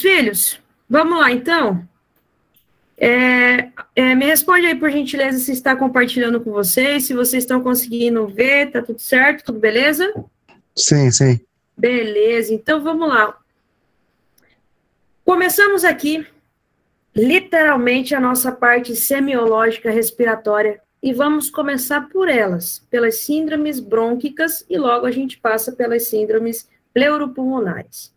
filhos, vamos lá então. É, é, me responde aí, por gentileza, se está compartilhando com vocês, se vocês estão conseguindo ver, tá tudo certo, tudo beleza? Sim, sim. Beleza, então vamos lá. Começamos aqui, literalmente, a nossa parte semiológica respiratória, e vamos começar por elas, pelas síndromes brônquicas, e logo a gente passa pelas síndromes pleuropulmonares.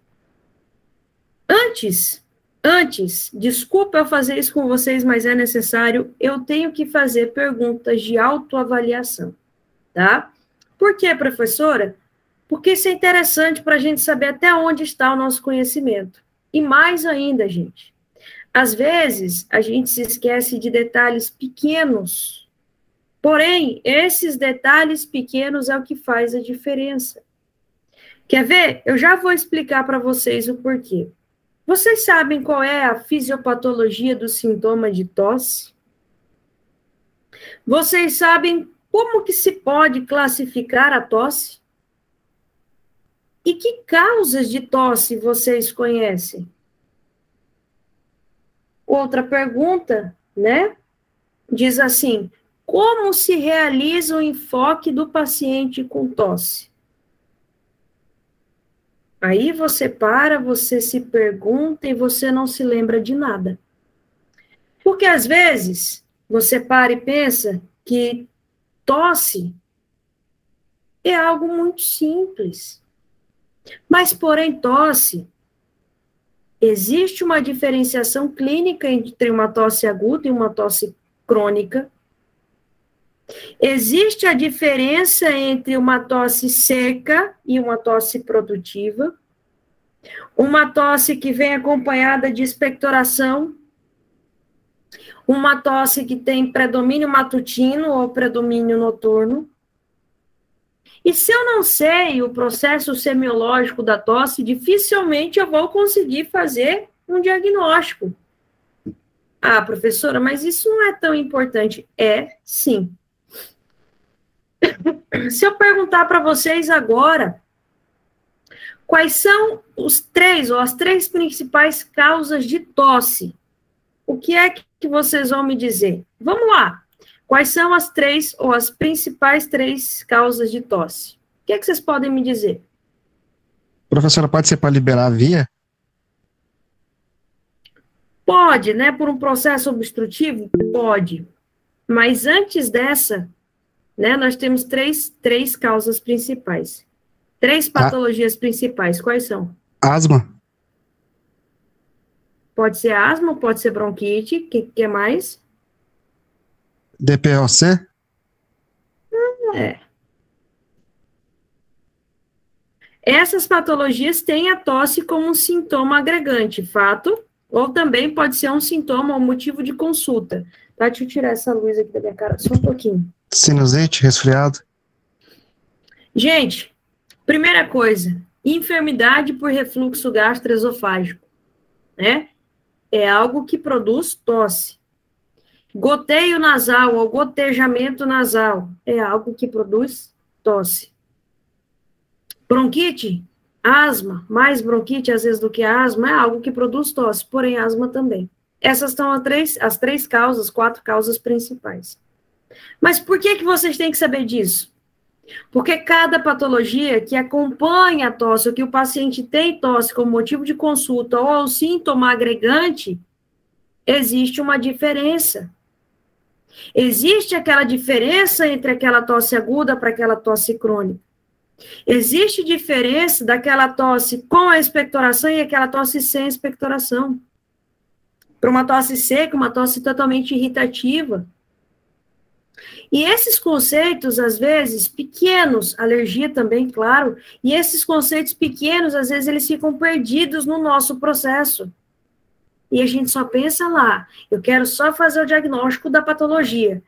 Antes, antes, desculpa eu fazer isso com vocês, mas é necessário, eu tenho que fazer perguntas de autoavaliação, tá? Por quê, professora? Porque isso é interessante para a gente saber até onde está o nosso conhecimento. E mais ainda, gente, às vezes a gente se esquece de detalhes pequenos. Porém, esses detalhes pequenos é o que faz a diferença. Quer ver? Eu já vou explicar para vocês o porquê. Vocês sabem qual é a fisiopatologia do sintoma de tosse? Vocês sabem como que se pode classificar a tosse? E que causas de tosse vocês conhecem? Outra pergunta, né? Diz assim: como se realiza o enfoque do paciente com tosse? Aí você para, você se pergunta e você não se lembra de nada. Porque às vezes você para e pensa que tosse é algo muito simples. Mas, porém, tosse, existe uma diferenciação clínica entre uma tosse aguda e uma tosse crônica. Existe a diferença entre uma tosse seca e uma tosse produtiva. Uma tosse que vem acompanhada de expectoração. Uma tosse que tem predomínio matutino ou predomínio noturno. E se eu não sei o processo semiológico da tosse, dificilmente eu vou conseguir fazer um diagnóstico. Ah, professora, mas isso não é tão importante. É, sim. Se eu perguntar para vocês agora quais são os três ou as três principais causas de tosse, o que é que vocês vão me dizer? Vamos lá. Quais são as três ou as principais três causas de tosse? O que é que vocês podem me dizer? Professora, pode ser para liberar a via? Pode, né? Por um processo obstrutivo? Pode. Mas antes dessa, né, nós temos três, três causas principais. Três ah. patologias ah. principais. Quais são? Asma. Pode ser asma, pode ser bronquite. O que, que mais? DPOC? É. Essas patologias têm a tosse como um sintoma agregante, fato, ou também pode ser um sintoma ou motivo de consulta. Tá, deixa eu tirar essa luz aqui da minha cara só um pouquinho. Sinusite, resfriado? Gente, primeira coisa, enfermidade por refluxo gastroesofágico, né? É algo que produz tosse. Goteio nasal ou gotejamento nasal é algo que produz tosse. Bronquite, asma, mais bronquite às vezes do que asma, é algo que produz tosse, porém asma também. Essas são as três, as três causas, quatro causas principais. Mas por que, que vocês têm que saber disso? Porque cada patologia que acompanha a tosse, ou que o paciente tem tosse como motivo de consulta, ou síntoma agregante, existe uma diferença. Existe aquela diferença entre aquela tosse aguda para aquela tosse crônica. Existe diferença daquela tosse com a expectoração e aquela tosse sem expectoração. Para uma tosse seca, uma tosse totalmente irritativa. E esses conceitos, às vezes, pequenos, alergia também, claro, e esses conceitos pequenos, às vezes, eles ficam perdidos no nosso processo. E a gente só pensa lá, eu quero só fazer o diagnóstico da patologia.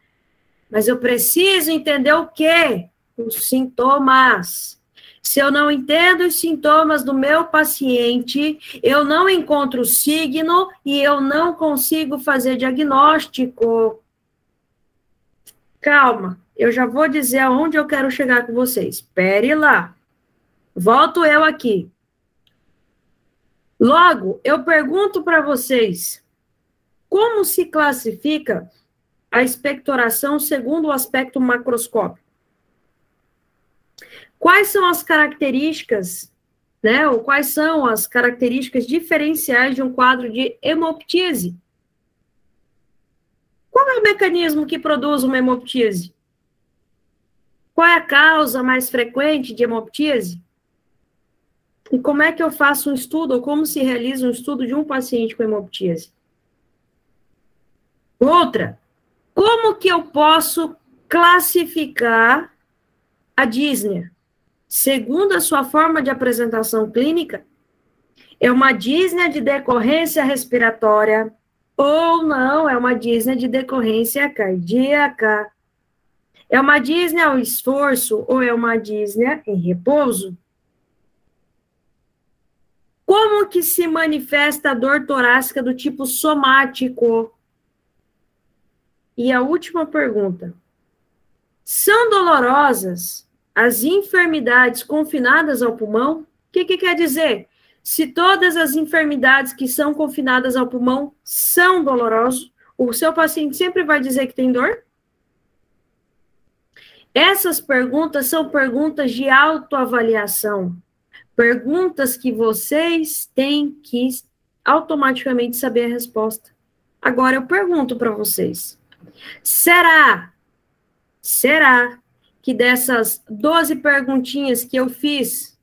Mas eu preciso entender o quê? Os sintomas. Se eu não entendo os sintomas do meu paciente, eu não encontro o signo e eu não consigo fazer diagnóstico. Calma, eu já vou dizer aonde eu quero chegar com vocês. Espere lá. Volto eu aqui. Logo, eu pergunto para vocês, como se classifica a expectoração segundo o aspecto macroscópico? Quais são as características, né, ou quais são as características diferenciais de um quadro de hemoptise? Qual é o mecanismo que produz uma hemoptise? Qual é a causa mais frequente de hemoptise? E como é que eu faço um estudo, ou como se realiza um estudo de um paciente com hemoptise? Outra, como que eu posso classificar a Disney? Segundo a sua forma de apresentação clínica, é uma Disney de decorrência respiratória ou não, é uma Disney de decorrência cardíaca. É uma Disney ao esforço ou é uma Disney em repouso? Como que se manifesta a dor torácica do tipo somático? E a última pergunta. São dolorosas as enfermidades confinadas ao pulmão? O que, que quer dizer? Se todas as enfermidades que são confinadas ao pulmão são dolorosas, o seu paciente sempre vai dizer que tem dor? Essas perguntas são perguntas de autoavaliação. Perguntas que vocês têm que automaticamente saber a resposta. Agora eu pergunto para vocês: será, será que dessas 12 perguntinhas que eu fiz,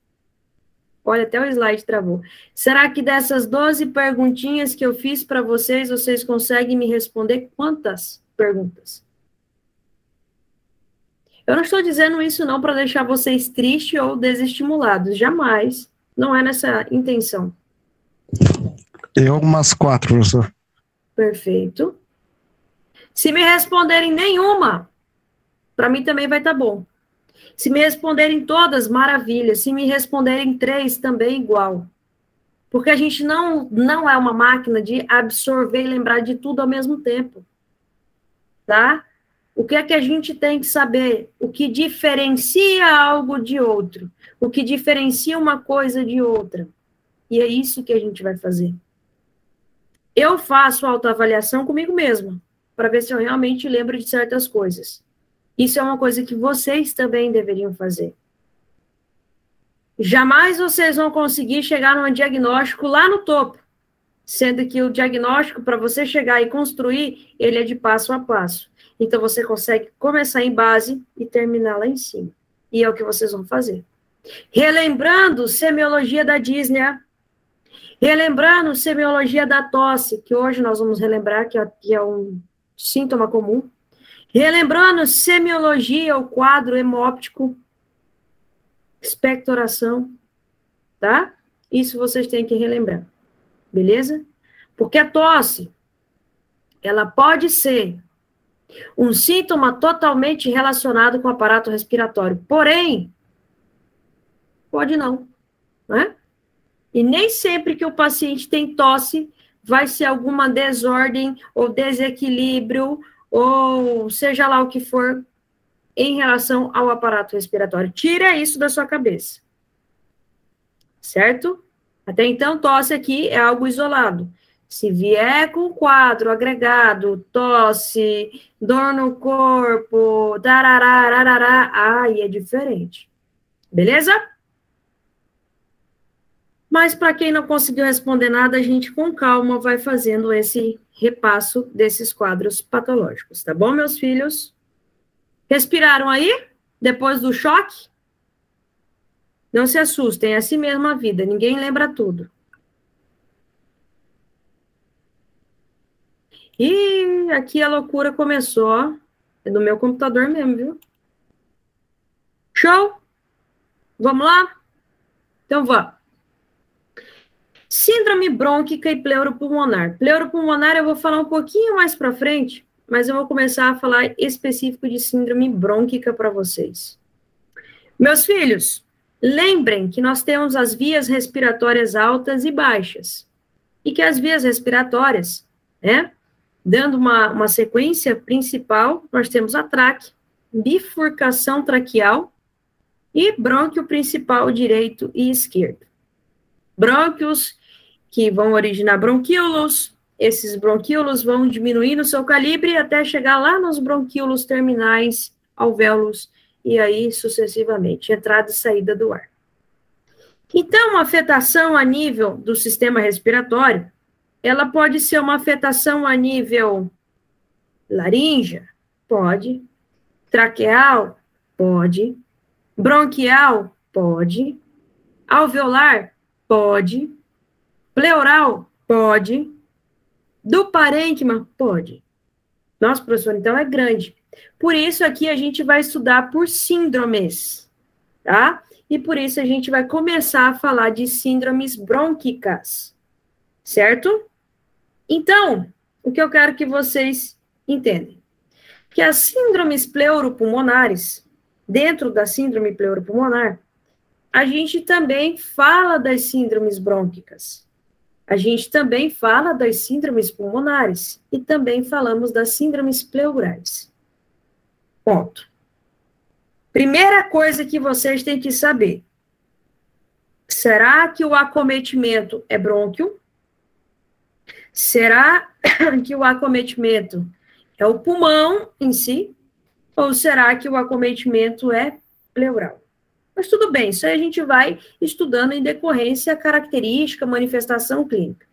olha, até o slide travou. Será que dessas 12 perguntinhas que eu fiz para vocês, vocês conseguem me responder quantas perguntas? Eu não estou dizendo isso não para deixar vocês tristes ou desestimulados, jamais. Não é nessa intenção. Eu umas quatro, professor. Perfeito. Se me responderem nenhuma, para mim também vai estar tá bom. Se me responderem todas, maravilha. Se me responderem três, também igual. Porque a gente não, não é uma máquina de absorver e lembrar de tudo ao mesmo tempo. Tá? O que é que a gente tem que saber? O que diferencia algo de outro? O que diferencia uma coisa de outra? E é isso que a gente vai fazer. Eu faço autoavaliação comigo mesma, para ver se eu realmente lembro de certas coisas. Isso é uma coisa que vocês também deveriam fazer. Jamais vocês vão conseguir chegar num diagnóstico lá no topo, sendo que o diagnóstico, para você chegar e construir, ele é de passo a passo. Então, você consegue começar em base e terminar lá em cima. E é o que vocês vão fazer. Relembrando semiologia da Disney, relembrando semiologia da tosse, que hoje nós vamos relembrar que é, que é um síntoma comum. Relembrando semiologia, o quadro hemóptico, expectoração, tá? Isso vocês têm que relembrar, beleza? Porque a tosse, ela pode ser um sintoma totalmente relacionado com o aparato respiratório. Porém, pode não, né? E nem sempre que o paciente tem tosse vai ser alguma desordem ou desequilíbrio ou seja lá o que for em relação ao aparato respiratório. Tira isso da sua cabeça. Certo? Até então, tosse aqui é algo isolado. Se vier com quadro agregado, tosse, dor no corpo, tarará, arará, aí é diferente. Beleza? Mas para quem não conseguiu responder nada, a gente com calma vai fazendo esse repasso desses quadros patológicos, tá bom, meus filhos? Respiraram aí? Depois do choque? Não se assustem, é assim mesmo a vida, ninguém lembra tudo. E aqui a loucura começou. É do meu computador mesmo, viu? Show? Vamos lá? Então vamos. Síndrome brônquica e pleuropulmonar. Pleuropulmonar eu vou falar um pouquinho mais para frente, mas eu vou começar a falar específico de síndrome brônquica para vocês. Meus filhos, lembrem que nós temos as vias respiratórias altas e baixas. E que as vias respiratórias, né, Dando uma, uma sequência principal, nós temos a traque, bifurcação traqueal e brônquio principal direito e esquerdo. Brônquios que vão originar bronquíolos, esses bronquíolos vão diminuindo seu calibre até chegar lá nos bronquíolos terminais, alvéolos, e aí sucessivamente, entrada e saída do ar. Então, uma afetação a nível do sistema respiratório, ela pode ser uma afetação a nível laríngea? Pode. Traqueal? Pode. Bronquial? Pode. Alveolar? Pode. Pleural? Pode. Do parênquima? Pode. Nossa, professor, então é grande. Por isso aqui a gente vai estudar por síndromes, tá? E por isso a gente vai começar a falar de síndromes brônquicas, certo? Então, o que eu quero que vocês entendam? Que as síndromes pleuropulmonares, dentro da síndrome pleuropulmonar, a gente também fala das síndromes brônquicas. A gente também fala das síndromes pulmonares e também falamos das síndromes pleurais. Ponto. Primeira coisa que vocês têm que saber: será que o acometimento é brônquio? Será que o acometimento é o pulmão em si? Ou será que o acometimento é pleural? Mas tudo bem, isso aí a gente vai estudando em decorrência característica, manifestação clínica.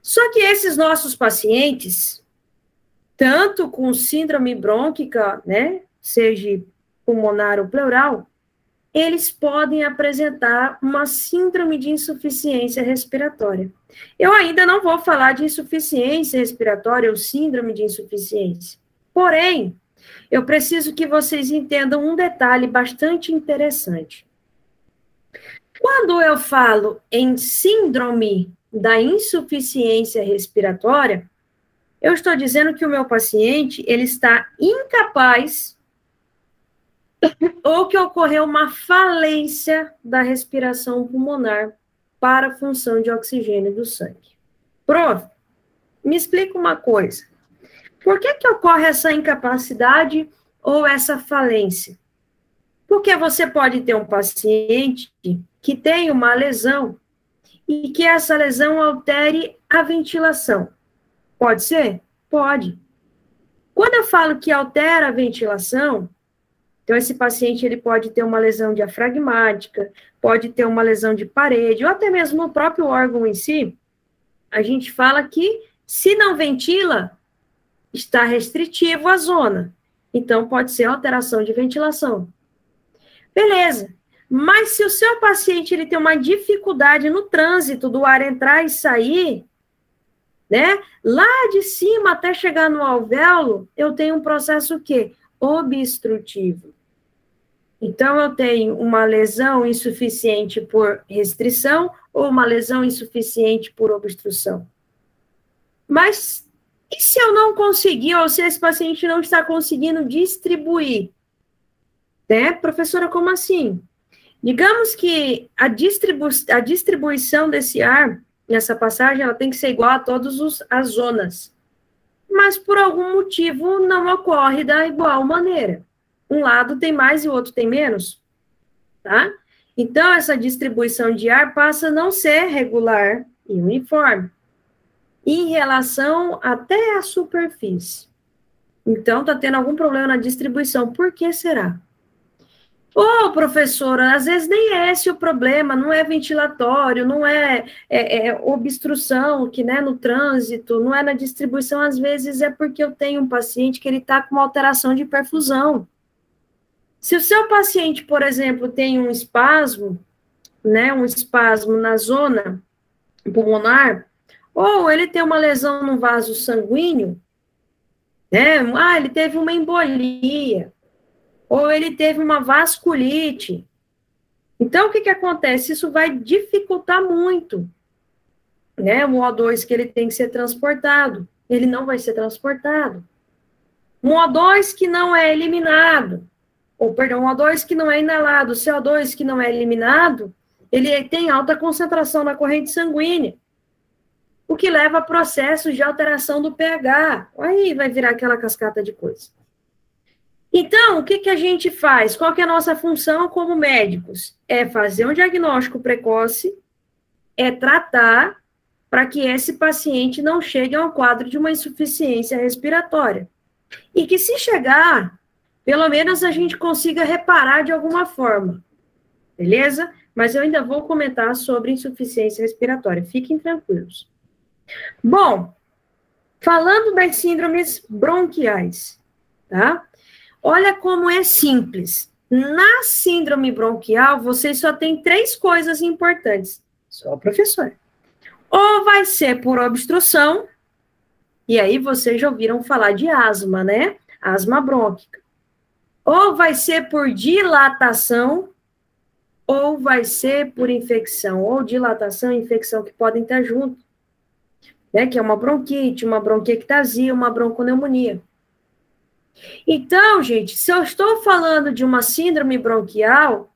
Só que esses nossos pacientes, tanto com síndrome brônquica, né, seja pulmonar ou pleural, eles podem apresentar uma síndrome de insuficiência respiratória. Eu ainda não vou falar de insuficiência respiratória ou síndrome de insuficiência. Porém, eu preciso que vocês entendam um detalhe bastante interessante. Quando eu falo em síndrome da insuficiência respiratória, eu estou dizendo que o meu paciente ele está incapaz ou que ocorreu uma falência da respiração pulmonar para a função de oxigênio do sangue. Prof, me explica uma coisa. Por que, que ocorre essa incapacidade ou essa falência? Porque você pode ter um paciente que tem uma lesão e que essa lesão altere a ventilação. Pode ser? Pode. Quando eu falo que altera a ventilação, então esse paciente ele pode ter uma lesão diafragmática, pode ter uma lesão de parede, ou até mesmo no próprio órgão em si. A gente fala que se não ventila, está restritivo a zona. Então, pode ser alteração de ventilação. Beleza. Mas se o seu paciente ele tem uma dificuldade no trânsito do ar entrar e sair, né? Lá de cima até chegar no alvéolo, eu tenho um processo o quê? Obstrutivo. Então, eu tenho uma lesão insuficiente por restrição ou uma lesão insuficiente por obstrução. Mas e se eu não conseguir, ou se esse paciente não está conseguindo distribuir? Né, professora, como assim? Digamos que a, distribu a distribuição desse ar, nessa passagem, ela tem que ser igual a todas as zonas. Mas por algum motivo não ocorre da igual maneira. Um lado tem mais e o outro tem menos. Tá? Então, essa distribuição de ar passa a não ser regular e uniforme em relação até a superfície. Então, está tendo algum problema na distribuição. Por que será? Ô, oh, professora, às vezes nem é esse o problema, não é ventilatório, não é, é, é, obstrução que né, no trânsito, não é na distribuição, às vezes é porque eu tenho um paciente que ele está com uma alteração de perfusão. Se o seu paciente, por exemplo, tem um espasmo, né, um espasmo na zona pulmonar, ou ele tem uma lesão no vaso sanguíneo, né? Ah, ele teve uma embolia. Ou ele teve uma vasculite. Então, o que, que acontece? Isso vai dificultar muito, né? O O2 que ele tem que ser transportado. Ele não vai ser transportado. Um O2 que não é eliminado, ou perdão, um O2 que não é inalado, o CO2 que não é eliminado, ele tem alta concentração na corrente sanguínea o que leva a processos de alteração do pH. Aí vai virar aquela cascata de coisa. Então, o que, que a gente faz? Qual que é a nossa função como médicos? É fazer um diagnóstico precoce, é tratar para que esse paciente não chegue a um quadro de uma insuficiência respiratória. E que se chegar, pelo menos a gente consiga reparar de alguma forma. Beleza? Mas eu ainda vou comentar sobre insuficiência respiratória. Fiquem tranquilos. Bom, falando das síndromes bronquiais, tá? Olha como é simples. Na síndrome bronquial, você só tem três coisas importantes. Só o professor. Ou vai ser por obstrução, e aí vocês já ouviram falar de asma, né? Asma brônquica. Ou vai ser por dilatação, ou vai ser por infecção, ou dilatação e infecção que podem estar junto, né? Que é uma bronquite, uma bronquiectasia, uma bronconeumonia. Então, gente, se eu estou falando de uma síndrome bronquial,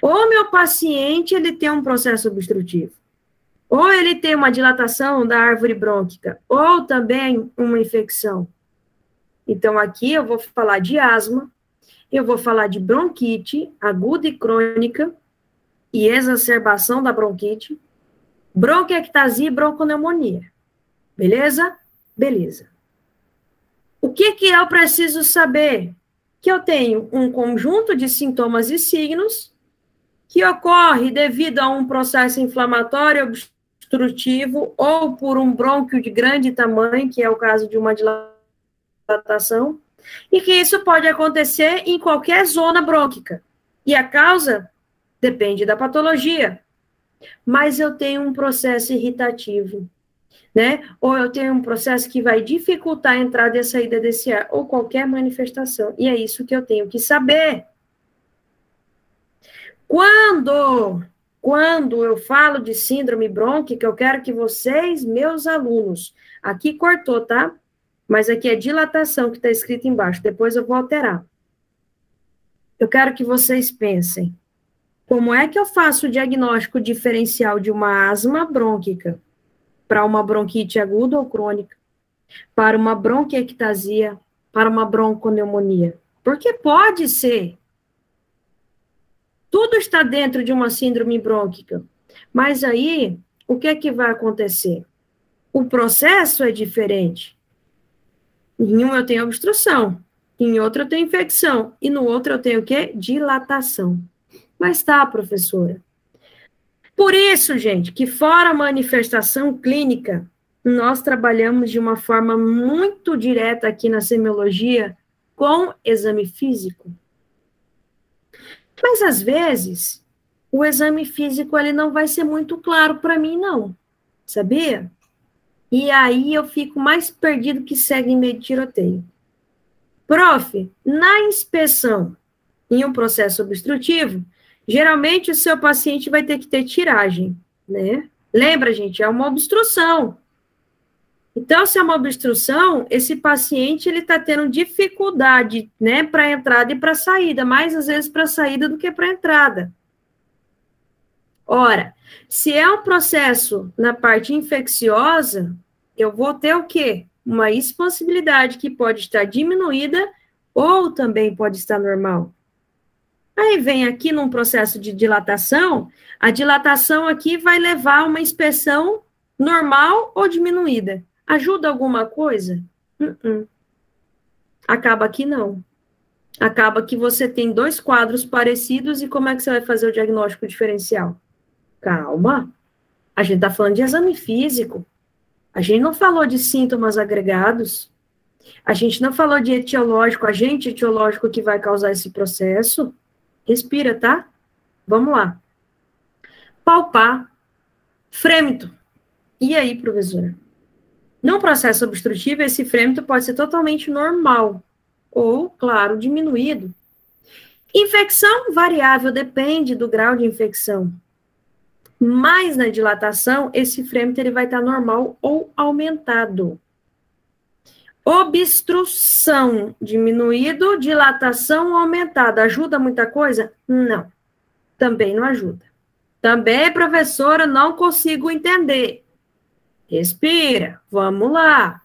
ou meu paciente ele tem um processo obstrutivo, ou ele tem uma dilatação da árvore brônquica, ou também uma infecção. Então, aqui eu vou falar de asma, eu vou falar de bronquite aguda e crônica e exacerbação da bronquite, bronquiectasia e bronconeumonia. Beleza? Beleza. O que, que eu preciso saber? Que eu tenho um conjunto de sintomas e signos que ocorre devido a um processo inflamatório obstrutivo ou por um brônquio de grande tamanho, que é o caso de uma dilatação, e que isso pode acontecer em qualquer zona brônquica. E a causa depende da patologia. Mas eu tenho um processo irritativo né? Ou eu tenho um processo que vai dificultar a entrada e a saída desse ar, ou qualquer manifestação. E é isso que eu tenho que saber. Quando, quando eu falo de síndrome brônquica, eu quero que vocês, meus alunos, aqui cortou, tá? Mas aqui é dilatação que está escrito embaixo, depois eu vou alterar. Eu quero que vocês pensem, como é que eu faço o diagnóstico diferencial de uma asma brônquica? Para uma bronquite aguda ou crônica, para uma bronquiectasia, para uma bronconeumonia. Porque pode ser. Tudo está dentro de uma síndrome brônquica. Mas aí, o que é que vai acontecer? O processo é diferente. Em um eu tenho obstrução, em outro eu tenho infecção, e no outro eu tenho o quê? Dilatação. Mas tá, professora. Por isso, gente, que fora a manifestação clínica, nós trabalhamos de uma forma muito direta aqui na semiologia com exame físico. Mas às vezes, o exame físico ele não vai ser muito claro para mim não. Sabia? E aí eu fico mais perdido que segue em meio de tiroteio. Prof, na inspeção em um processo obstrutivo, geralmente o seu paciente vai ter que ter tiragem, né? Lembra, gente, é uma obstrução. Então, se é uma obstrução, esse paciente ele está tendo dificuldade, né, para entrada e para saída, mais às vezes para saída do que para entrada. Ora, se é um processo na parte infecciosa, eu vou ter o quê? Uma expansibilidade que pode estar diminuída ou também pode estar normal. Aí vem aqui num processo de dilatação, a dilatação aqui vai levar a uma inspeção normal ou diminuída. Ajuda alguma coisa? Uh -uh. Acaba que não. Acaba que você tem dois quadros parecidos e como é que você vai fazer o diagnóstico diferencial? Calma. A gente está falando de exame físico. A gente não falou de sintomas agregados. A gente não falou de etiológico, agente etiológico que vai causar esse processo. Respira, tá? Vamos lá. Palpar. Frêmito. E aí, professora? Num processo obstrutivo, esse frêmito pode ser totalmente normal ou, claro, diminuído. Infecção variável depende do grau de infecção. Mas na dilatação, esse frêmito ele vai estar normal ou aumentado. Obstrução diminuído, dilatação aumentada. Ajuda muita coisa? Não. Também não ajuda. Também, professora, não consigo entender. Respira, vamos lá.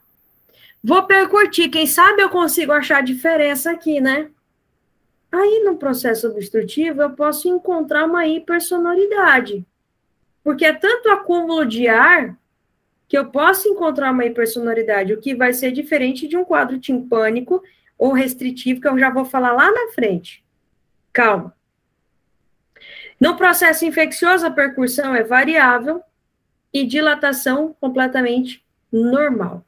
Vou percutir, quem sabe eu consigo achar diferença aqui, né? Aí, no processo obstrutivo, eu posso encontrar uma hipersonoridade. Porque é tanto acúmulo de ar que eu posso encontrar uma hipersonalidade, o que vai ser diferente de um quadro timpânico ou restritivo, que eu já vou falar lá na frente. Calma. No processo infeccioso, a percussão é variável e dilatação completamente normal.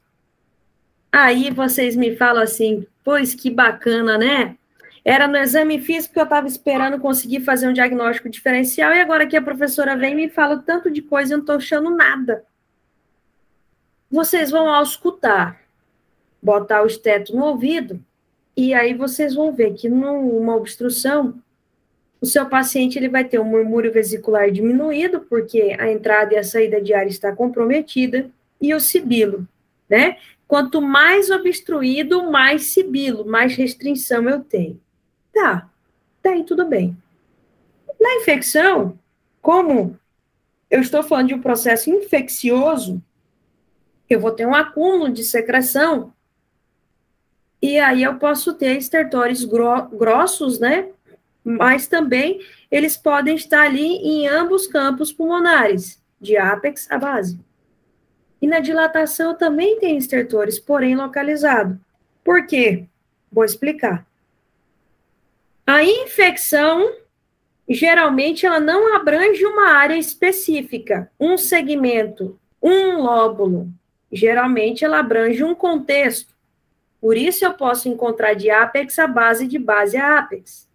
Aí vocês me falam assim, pois que bacana, né? Era no exame físico que eu estava esperando conseguir fazer um diagnóstico diferencial, e agora que a professora vem e me fala tanto de coisa, eu não estou achando nada. Vocês vão auscultar, botar o esteto no ouvido, e aí vocês vão ver que numa obstrução, o seu paciente ele vai ter um murmúrio vesicular diminuído, porque a entrada e a saída de ar está comprometida, e o sibilo, né? Quanto mais obstruído, mais sibilo, mais restrição eu tenho. Tá, daí tudo bem. Na infecção, como eu estou falando de um processo infeccioso, eu vou ter um acúmulo de secreção, e aí eu posso ter estertores gro grossos, né? Mas também eles podem estar ali em ambos campos pulmonares, de ápex à base. E na dilatação também tem estertores, porém localizado. Por quê? Vou explicar. A infecção, geralmente, ela não abrange uma área específica, um segmento, um lóbulo. Geralmente, ela abrange um contexto. Por isso, eu posso encontrar de ápex a base, de base a ápex.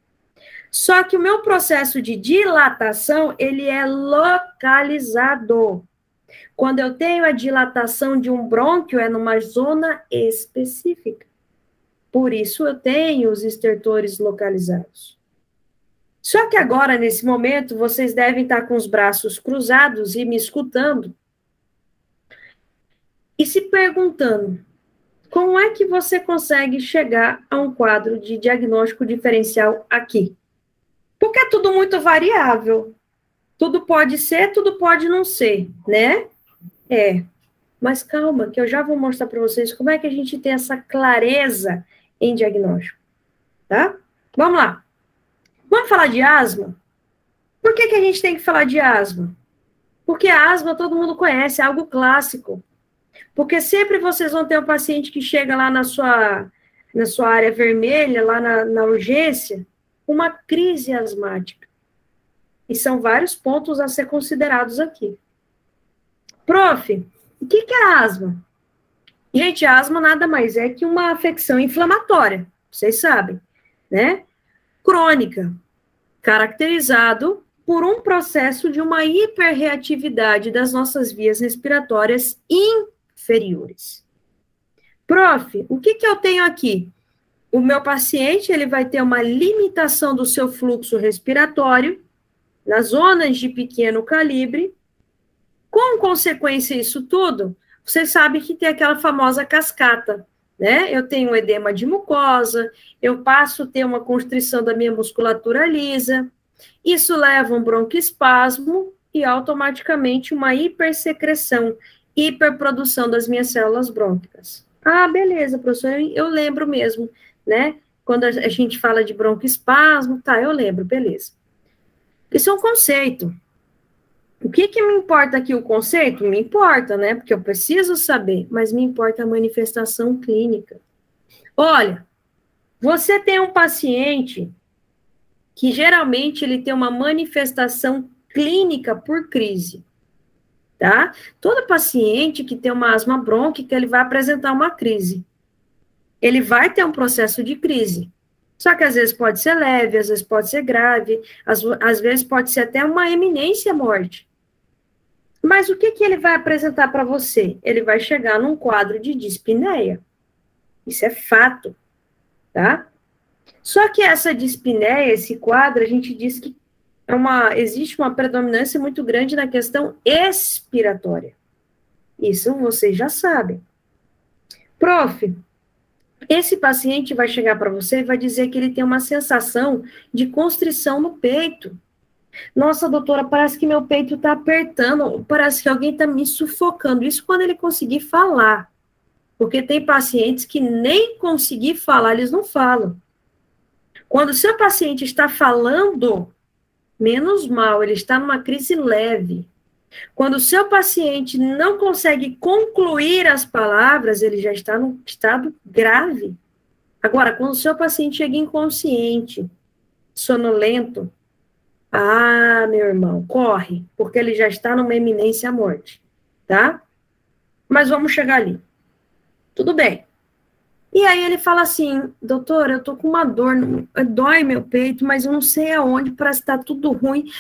Só que o meu processo de dilatação, ele é localizado. Quando eu tenho a dilatação de um brônquio, é numa zona específica. Por isso eu tenho os estertores localizados. Só que agora, nesse momento, vocês devem estar com os braços cruzados e me escutando e se perguntando: como é que você consegue chegar a um quadro de diagnóstico diferencial aqui? Porque é tudo muito variável. Tudo pode ser, tudo pode não ser, né? É, mas calma, que eu já vou mostrar para vocês como é que a gente tem essa clareza em diagnóstico, tá? Vamos lá. Vamos falar de asma? Por que, que a gente tem que falar de asma? Porque a asma todo mundo conhece, é algo clássico. Porque sempre vocês vão ter um paciente que chega lá na sua, na sua área vermelha, lá na, na urgência, uma crise asmática. E são vários pontos a ser considerados aqui. Prof, o que, que é asma? Gente, asma nada mais é que uma afecção inflamatória, vocês sabem, né? Crônica, caracterizado por um processo de uma hiperreatividade das nossas vias respiratórias inferiores. Prof, o que, que eu tenho aqui? O meu paciente ele vai ter uma limitação do seu fluxo respiratório nas zonas de pequeno calibre, com consequência isso tudo, você sabe que tem aquela famosa cascata, né? Eu tenho edema de mucosa, eu passo a ter uma constrição da minha musculatura lisa, isso leva um broncoespasmo e automaticamente uma hipersecreção, hiperprodução das minhas células brônquicas. Ah, beleza, professor, eu lembro mesmo, né? Quando a gente fala de broncoespasmo, tá, eu lembro, beleza. Isso é um conceito, o que, que me importa aqui o conceito? Me importa, né? Porque eu preciso saber, mas me importa a manifestação clínica. Olha, você tem um paciente que geralmente ele tem uma manifestação clínica por crise, tá? Todo paciente que tem uma asma brônquica, ele vai apresentar uma crise. Ele vai ter um processo de crise. Só que às vezes pode ser leve, às vezes pode ser grave, às, às vezes pode ser até uma eminência morte. Mas o que, que ele vai apresentar para você? Ele vai chegar num quadro de dispneia. Isso é fato, tá? Só que essa dispneia, esse quadro, a gente diz que é uma, existe uma predominância muito grande na questão expiratória. Isso vocês já sabem. Prof, esse paciente vai chegar para você e vai dizer que ele tem uma sensação de constrição no peito. Nossa, doutora, parece que meu peito está apertando, parece que alguém está me sufocando. Isso quando ele conseguir falar. Porque tem pacientes que nem conseguir falar, eles não falam. Quando o seu paciente está falando, menos mal, ele está numa crise leve. Quando o seu paciente não consegue concluir as palavras, ele já está num estado grave. Agora, quando o seu paciente chega inconsciente, sonolento, ah, meu irmão, corre, porque ele já está numa eminência morte, tá? Mas vamos chegar ali. Tudo bem. E aí ele fala assim, doutor, eu tô com uma dor, dói meu peito, mas eu não sei aonde, parece que tá tudo ruim,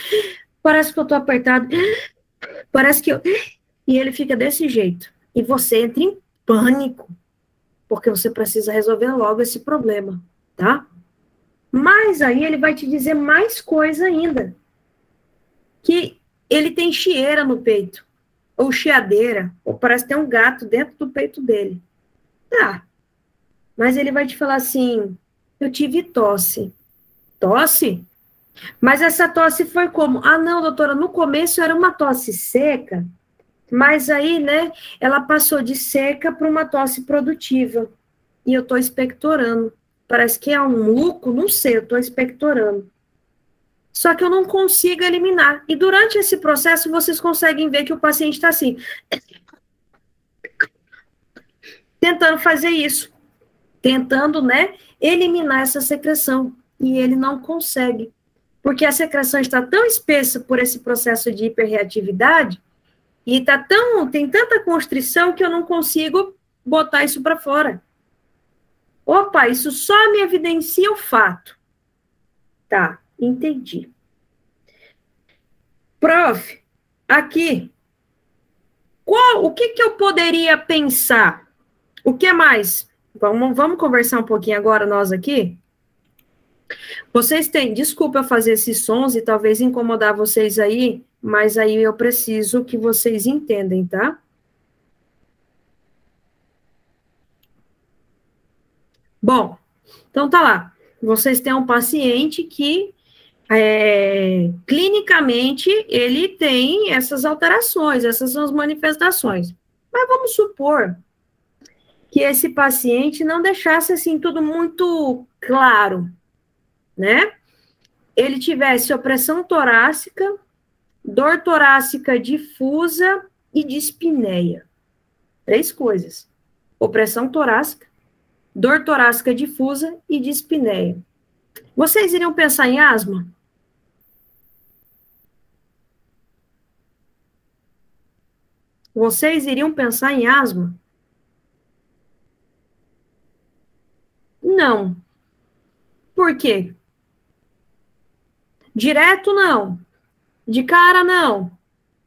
parece que eu tô apertado, parece que eu... E ele fica desse jeito. E você entra em pânico, porque você precisa resolver logo esse problema, tá? Mas aí ele vai te dizer mais coisa ainda. Que ele tem chieira no peito, ou chiadeira, ou parece ter um gato dentro do peito dele. Tá. Mas ele vai te falar assim: eu tive tosse. Tosse? Mas essa tosse foi como? Ah, não, doutora, no começo era uma tosse seca, mas aí, né, ela passou de seca para uma tosse produtiva. E eu estou expectorando. Parece que é um muco, não sei, eu estou expectorando. Só que eu não consigo eliminar. E durante esse processo, vocês conseguem ver que o paciente está assim. Tentando fazer isso. Tentando, né, eliminar essa secreção. E ele não consegue. Porque a secreção está tão espessa por esse processo de hiperreatividade e tá tão, tem tanta constrição que eu não consigo botar isso para fora. Opa, isso só me evidencia o fato. Tá, entendi. Prof, aqui, qual, o que, que eu poderia pensar? O que mais? Vamos, vamos conversar um pouquinho agora, nós aqui? Vocês têm, desculpa fazer esses sons e talvez incomodar vocês aí, mas aí eu preciso que vocês entendem, tá? Bom, então tá lá. Vocês têm um paciente que é, clinicamente ele tem essas alterações, essas são as manifestações. Mas vamos supor que esse paciente não deixasse assim tudo muito claro, né? Ele tivesse opressão torácica, dor torácica difusa e dispneia. Três coisas: opressão torácica, dor torácica difusa e dispneia. Vocês iriam pensar em asma? Vocês iriam pensar em asma? Não. Por quê? Direto não. De cara não.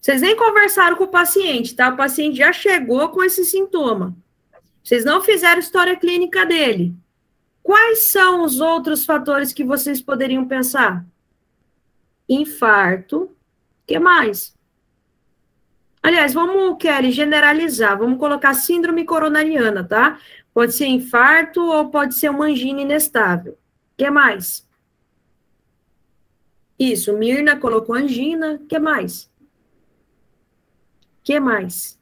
Vocês nem conversaram com o paciente, tá? O paciente já chegou com esse sintoma. Vocês não fizeram história clínica dele. Quais são os outros fatores que vocês poderiam pensar? Infarto. O que mais? Aliás, vamos, Kelly, generalizar. Vamos colocar síndrome coronariana, tá? Pode ser infarto ou pode ser uma angina inestável. O que mais? Isso, Mirna colocou angina. O que mais? O que mais?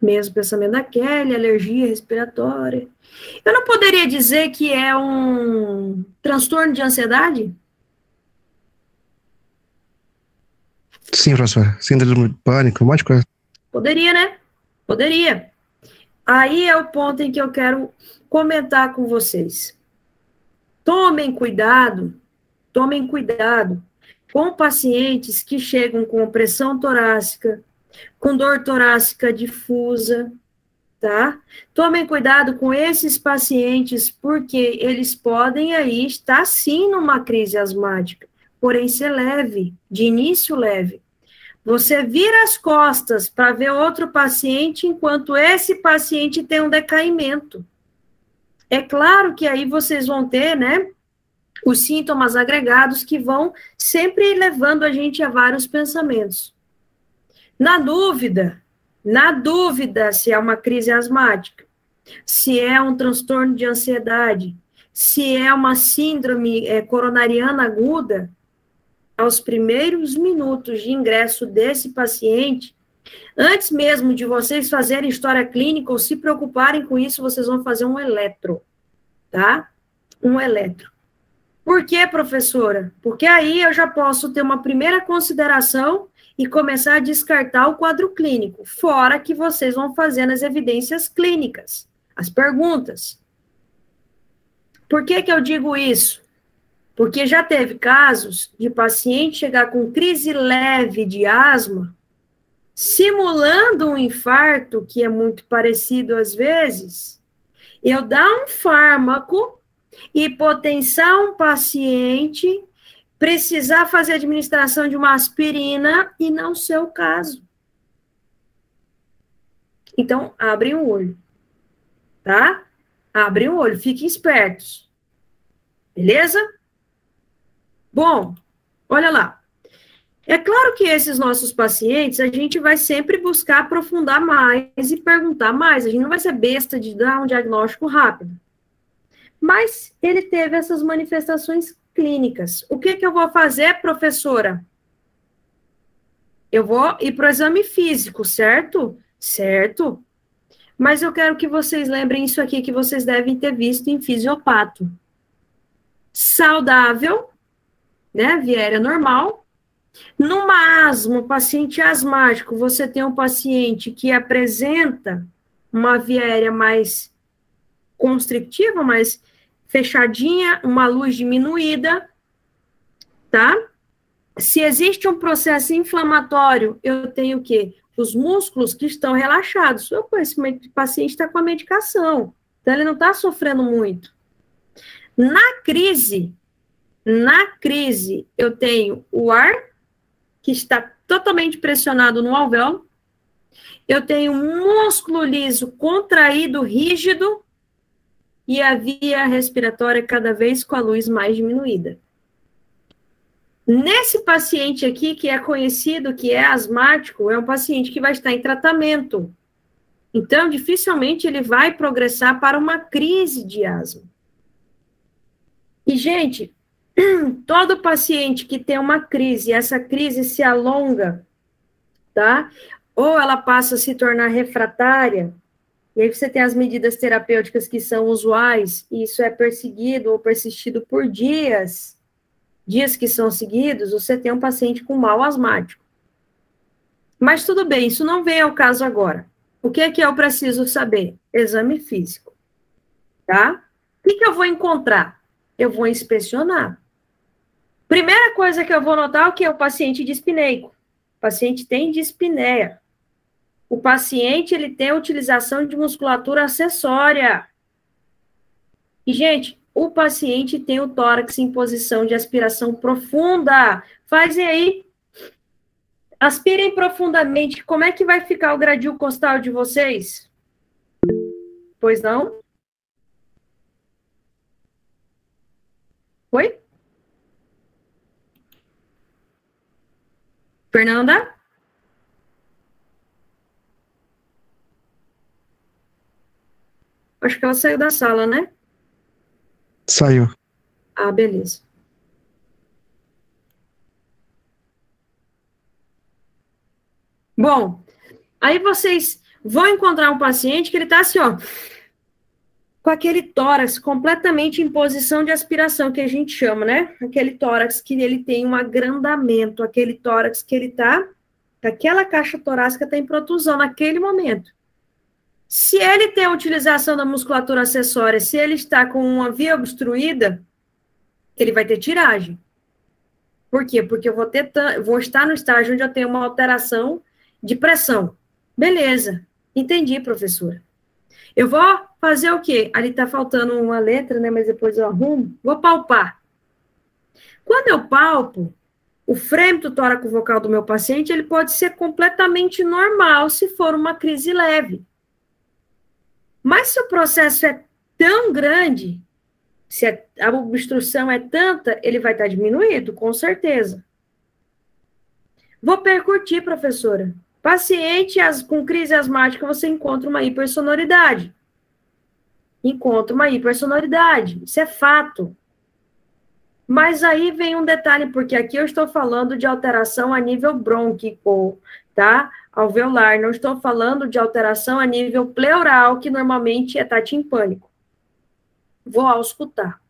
Mesmo pensamento da Kelly, alergia respiratória. Eu não poderia dizer que é um transtorno de ansiedade? Sim, professor. Síndrome de pânico, de coisa. Poderia, né? Poderia. Aí é o ponto em que eu quero comentar com vocês. Tomem cuidado, tomem cuidado com pacientes que chegam com pressão torácica, com dor torácica difusa, tá? Tomem cuidado com esses pacientes, porque eles podem aí estar sim numa crise asmática, porém ser leve, de início leve. Você vira as costas para ver outro paciente, enquanto esse paciente tem um decaimento. É claro que aí vocês vão ter, né, os sintomas agregados que vão sempre levando a gente a vários pensamentos. Na dúvida, na dúvida se é uma crise asmática, se é um transtorno de ansiedade, se é uma síndrome é, coronariana aguda, aos primeiros minutos de ingresso desse paciente, antes mesmo de vocês fazerem história clínica ou se preocuparem com isso, vocês vão fazer um eletro, tá? Um eletro. Por quê, professora? Porque aí eu já posso ter uma primeira consideração e começar a descartar o quadro clínico, fora que vocês vão fazendo as evidências clínicas, as perguntas. Por que, que eu digo isso? Porque já teve casos de paciente chegar com crise leve de asma, simulando um infarto, que é muito parecido às vezes, eu dar um fármaco e potenciar um paciente precisar fazer administração de uma aspirina e não ser o caso. Então, abrem o olho, tá? Abrem o olho, fiquem espertos. Beleza? Bom, olha lá. É claro que esses nossos pacientes, a gente vai sempre buscar aprofundar mais e perguntar mais. A gente não vai ser besta de dar um diagnóstico rápido. Mas ele teve essas manifestações clínicas. O que, que eu vou fazer, professora? Eu vou ir para o exame físico, certo? Certo. Mas eu quero que vocês lembrem isso aqui que vocês devem ter visto em fisiopato. Saudável, né? Viéria normal. Numa asma, paciente asmático, você tem um paciente que apresenta uma viéria mais constrictiva, mais fechadinha, uma luz diminuída, tá? Se existe um processo inflamatório, eu tenho o quê? Os músculos que estão relaxados. O conhecimento do paciente está com a medicação, então ele não está sofrendo muito. Na crise, na crise, eu tenho o ar que está totalmente pressionado no alvéolo, eu tenho músculo liso contraído, rígido, e a via respiratória cada vez com a luz mais diminuída. Nesse paciente aqui, que é conhecido que é asmático, é um paciente que vai estar em tratamento. Então, dificilmente ele vai progressar para uma crise de asma. E, gente, todo paciente que tem uma crise, essa crise se alonga, tá? Ou ela passa a se tornar refratária, e aí você tem as medidas terapêuticas que são usuais, e isso é perseguido ou persistido por dias, dias que são seguidos, você tem um paciente com mal asmático. Mas tudo bem, isso não vem ao caso agora. O que é que eu preciso saber? Exame físico. Tá? O que, que eu vou encontrar? Eu vou inspecionar. Primeira coisa que eu vou notar é o que é o paciente dispineico. O paciente tem dispneia o paciente ele tem utilização de musculatura acessória. E, gente, o paciente tem o tórax em posição de aspiração profunda. Fazem aí. Aspirem profundamente. Como é que vai ficar o gradil costal de vocês? Pois não? Oi? Fernanda? Acho que ela saiu da sala, né? Saiu. Ah, beleza. Bom, aí vocês vão encontrar um paciente que ele está assim, ó, com aquele tórax completamente em posição de aspiração, que a gente chama, né? Aquele tórax que ele tem um agrandamento, aquele tórax que ele tá, aquela caixa torácica está em protusão naquele momento. Se ele tem a utilização da musculatura acessória, se ele está com uma via obstruída, ele vai ter tiragem. Por quê? Porque eu vou, ter, vou estar no estágio onde eu tenho uma alteração de pressão. Beleza, entendi, professora. Eu vou fazer o quê? Ali está faltando uma letra, né? Mas depois eu arrumo. Vou palpar. Quando eu palpo, o frêmito tóraco vocal do meu paciente, ele pode ser completamente normal se for uma crise leve. Mas se o processo é tão grande, se a obstrução é tanta, ele vai estar diminuído, com certeza. Vou percutir, professora. Paciente com crise asmática, você encontra uma hipersonoridade. Encontra uma hipersonoridade. Isso é fato. Mas aí vem um detalhe, porque aqui eu estou falando de alteração a nível brônquico, tá? alveolar, não estou falando de alteração a nível pleural, que normalmente é pânico. Vou auscultar.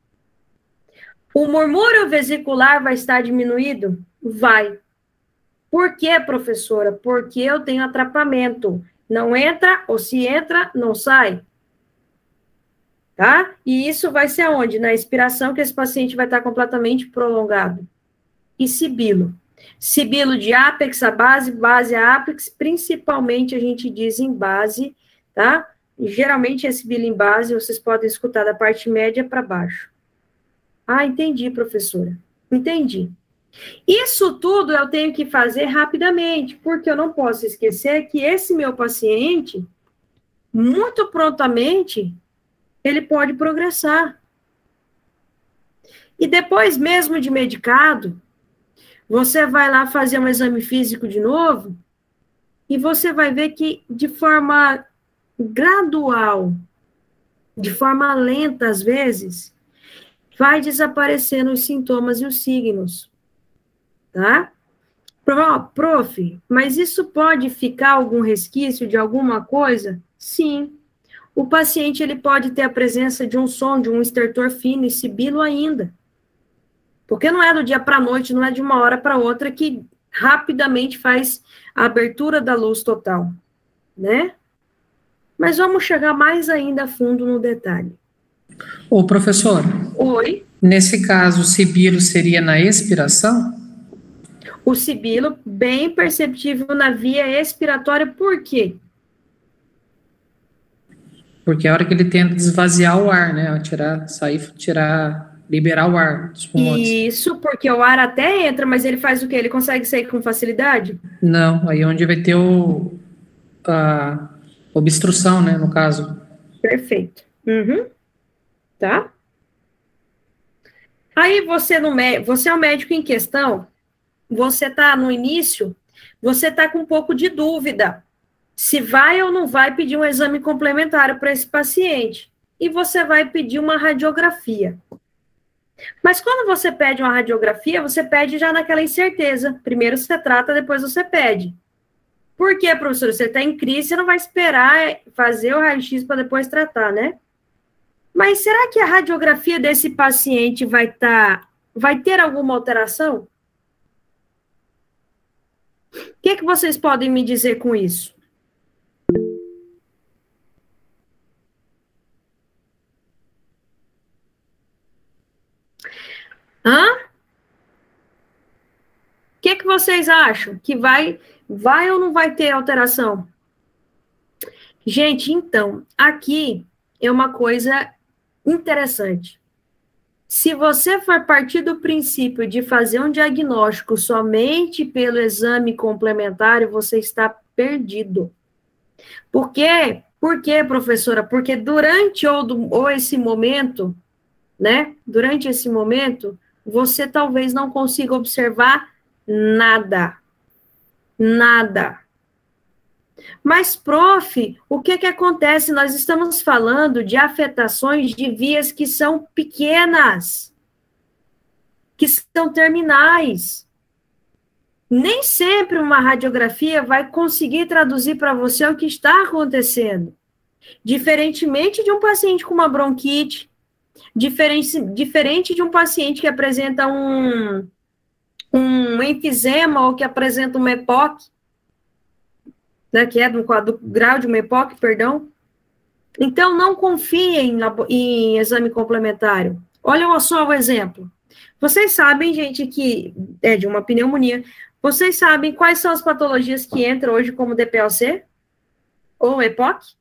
O murmúrio vesicular vai estar diminuído? Vai. Por quê, professora? Porque eu tenho atrapamento. Não entra, ou se entra, não sai. Tá? E isso vai ser aonde? Na expiração, que esse paciente vai estar completamente prolongado. E sibilo. Sibilo de ápex a base, base a ápex, principalmente a gente diz em base, tá? E geralmente esse sibilo em base, vocês podem escutar da parte média para baixo. Ah, entendi, professora. Entendi. Isso tudo eu tenho que fazer rapidamente, porque eu não posso esquecer que esse meu paciente, muito prontamente, ele pode progressar. E depois mesmo de medicado, você vai lá fazer um exame físico de novo e você vai ver que de forma gradual, de forma lenta às vezes, vai desaparecendo os sintomas e os signos. Tá? Prof, mas isso pode ficar algum resquício de alguma coisa? Sim, o paciente ele pode ter a presença de um som, de um estertor fino e sibilo ainda. Porque não é do dia para a noite, não é de uma hora para outra que rapidamente faz a abertura da luz total, né? Mas vamos chegar mais ainda a fundo no detalhe. Ô, professor. Oi. Nesse caso, o sibilo seria na expiração? O sibilo, bem perceptível na via expiratória, por quê? Porque é a hora que ele tenta esvaziar o ar, né? Tirar, sair, tirar, liberar o ar dos pulmões. Isso, porque o ar até entra, mas ele faz o quê? Ele consegue sair com facilidade? Não, aí é onde vai ter o, a obstrução, né, no caso. Perfeito. Uhum. Tá? Aí você, no, você é o médico em questão, você tá no início, você tá com um pouco de dúvida se vai ou não vai pedir um exame complementar para esse paciente. E você vai pedir uma radiografia. Mas quando você pede uma radiografia, você pede já naquela incerteza. Primeiro você trata, depois você pede. Por quê, professor? Você está em crise, você não vai esperar fazer o raio-x para depois tratar, né? Mas será que a radiografia desse paciente vai estar, tá, vai ter alguma alteração? O que, que vocês podem me dizer com isso? Hã? O que, que vocês acham? Que vai, vai ou não vai ter alteração? Gente, então, aqui é uma coisa interessante. Se você for partir do princípio de fazer um diagnóstico somente pelo exame complementar, você está perdido. Por quê? Por quê, professora? Porque durante ou, do, ou esse momento, né? Durante esse momento, você talvez não consiga observar nada. Nada. Mas, prof, o que que acontece? Nós estamos falando de afetações de vias que são pequenas, que são terminais. Nem sempre uma radiografia vai conseguir traduzir para você o que está acontecendo. Diferentemente de um paciente com uma bronquite, Diferente, diferente de um paciente que apresenta um, um enfisema ou que apresenta um EPOC, né, que é do, do grau de um EPOC, perdão. Então, não confie em, em exame complementar. Olha só o exemplo. Vocês sabem, gente, que é de uma pneumonia. Vocês sabem quais são as patologias que entram hoje como DPLC? Ou EPOC?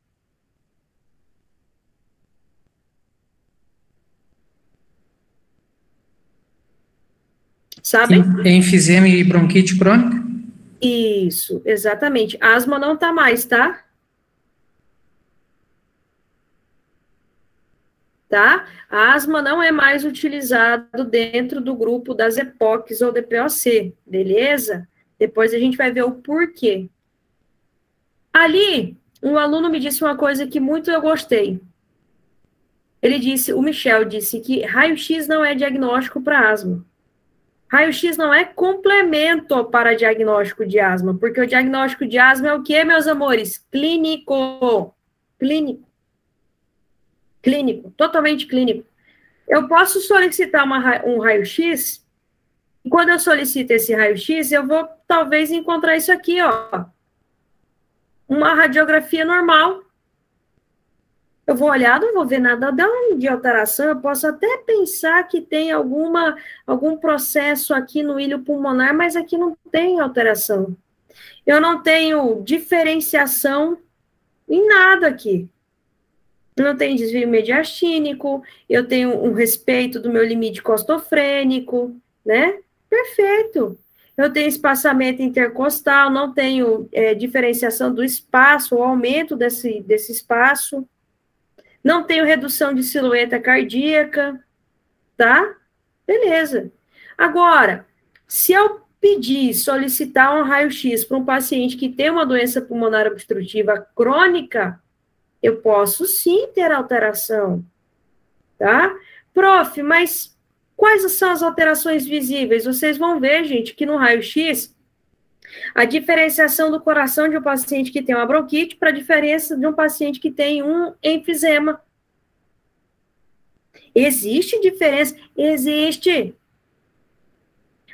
Sabem? Enfisema e bronquite crônica? Isso, exatamente. Asma não tá mais, tá? Tá? A asma não é mais utilizado dentro do grupo das EPOCs ou DPOC, beleza? Depois a gente vai ver o porquê. Ali, um aluno me disse uma coisa que muito eu gostei. Ele disse, o Michel disse que raio-x não é diagnóstico para asma. Raio-X não é complemento para diagnóstico de asma, porque o diagnóstico de asma é o que, meus amores? Clínico. Clínico. Clínico, totalmente clínico. Eu posso solicitar uma, um raio-x, e quando eu solicito esse raio-x, eu vou talvez encontrar isso aqui, ó. Uma radiografia normal. Eu vou olhar, não vou ver nada de alteração, eu posso até pensar que tem alguma, algum processo aqui no ilho pulmonar, mas aqui não tem alteração. Eu não tenho diferenciação em nada aqui não tenho desvio mediastínico, eu tenho um respeito do meu limite costofrênico, né? Perfeito. Eu tenho espaçamento intercostal, não tenho é, diferenciação do espaço, ou aumento desse, desse espaço. Não tenho redução de silhueta cardíaca, tá? Beleza. Agora, se eu pedir, solicitar um raio-x para um paciente que tem uma doença pulmonar obstrutiva crônica, eu posso sim ter alteração, tá? Prof, mas quais são as alterações visíveis? Vocês vão ver, gente, que no raio-x, a diferenciação do coração de um paciente que tem uma bronquite para a diferença de um paciente que tem um enfisema. Existe diferença? Existe.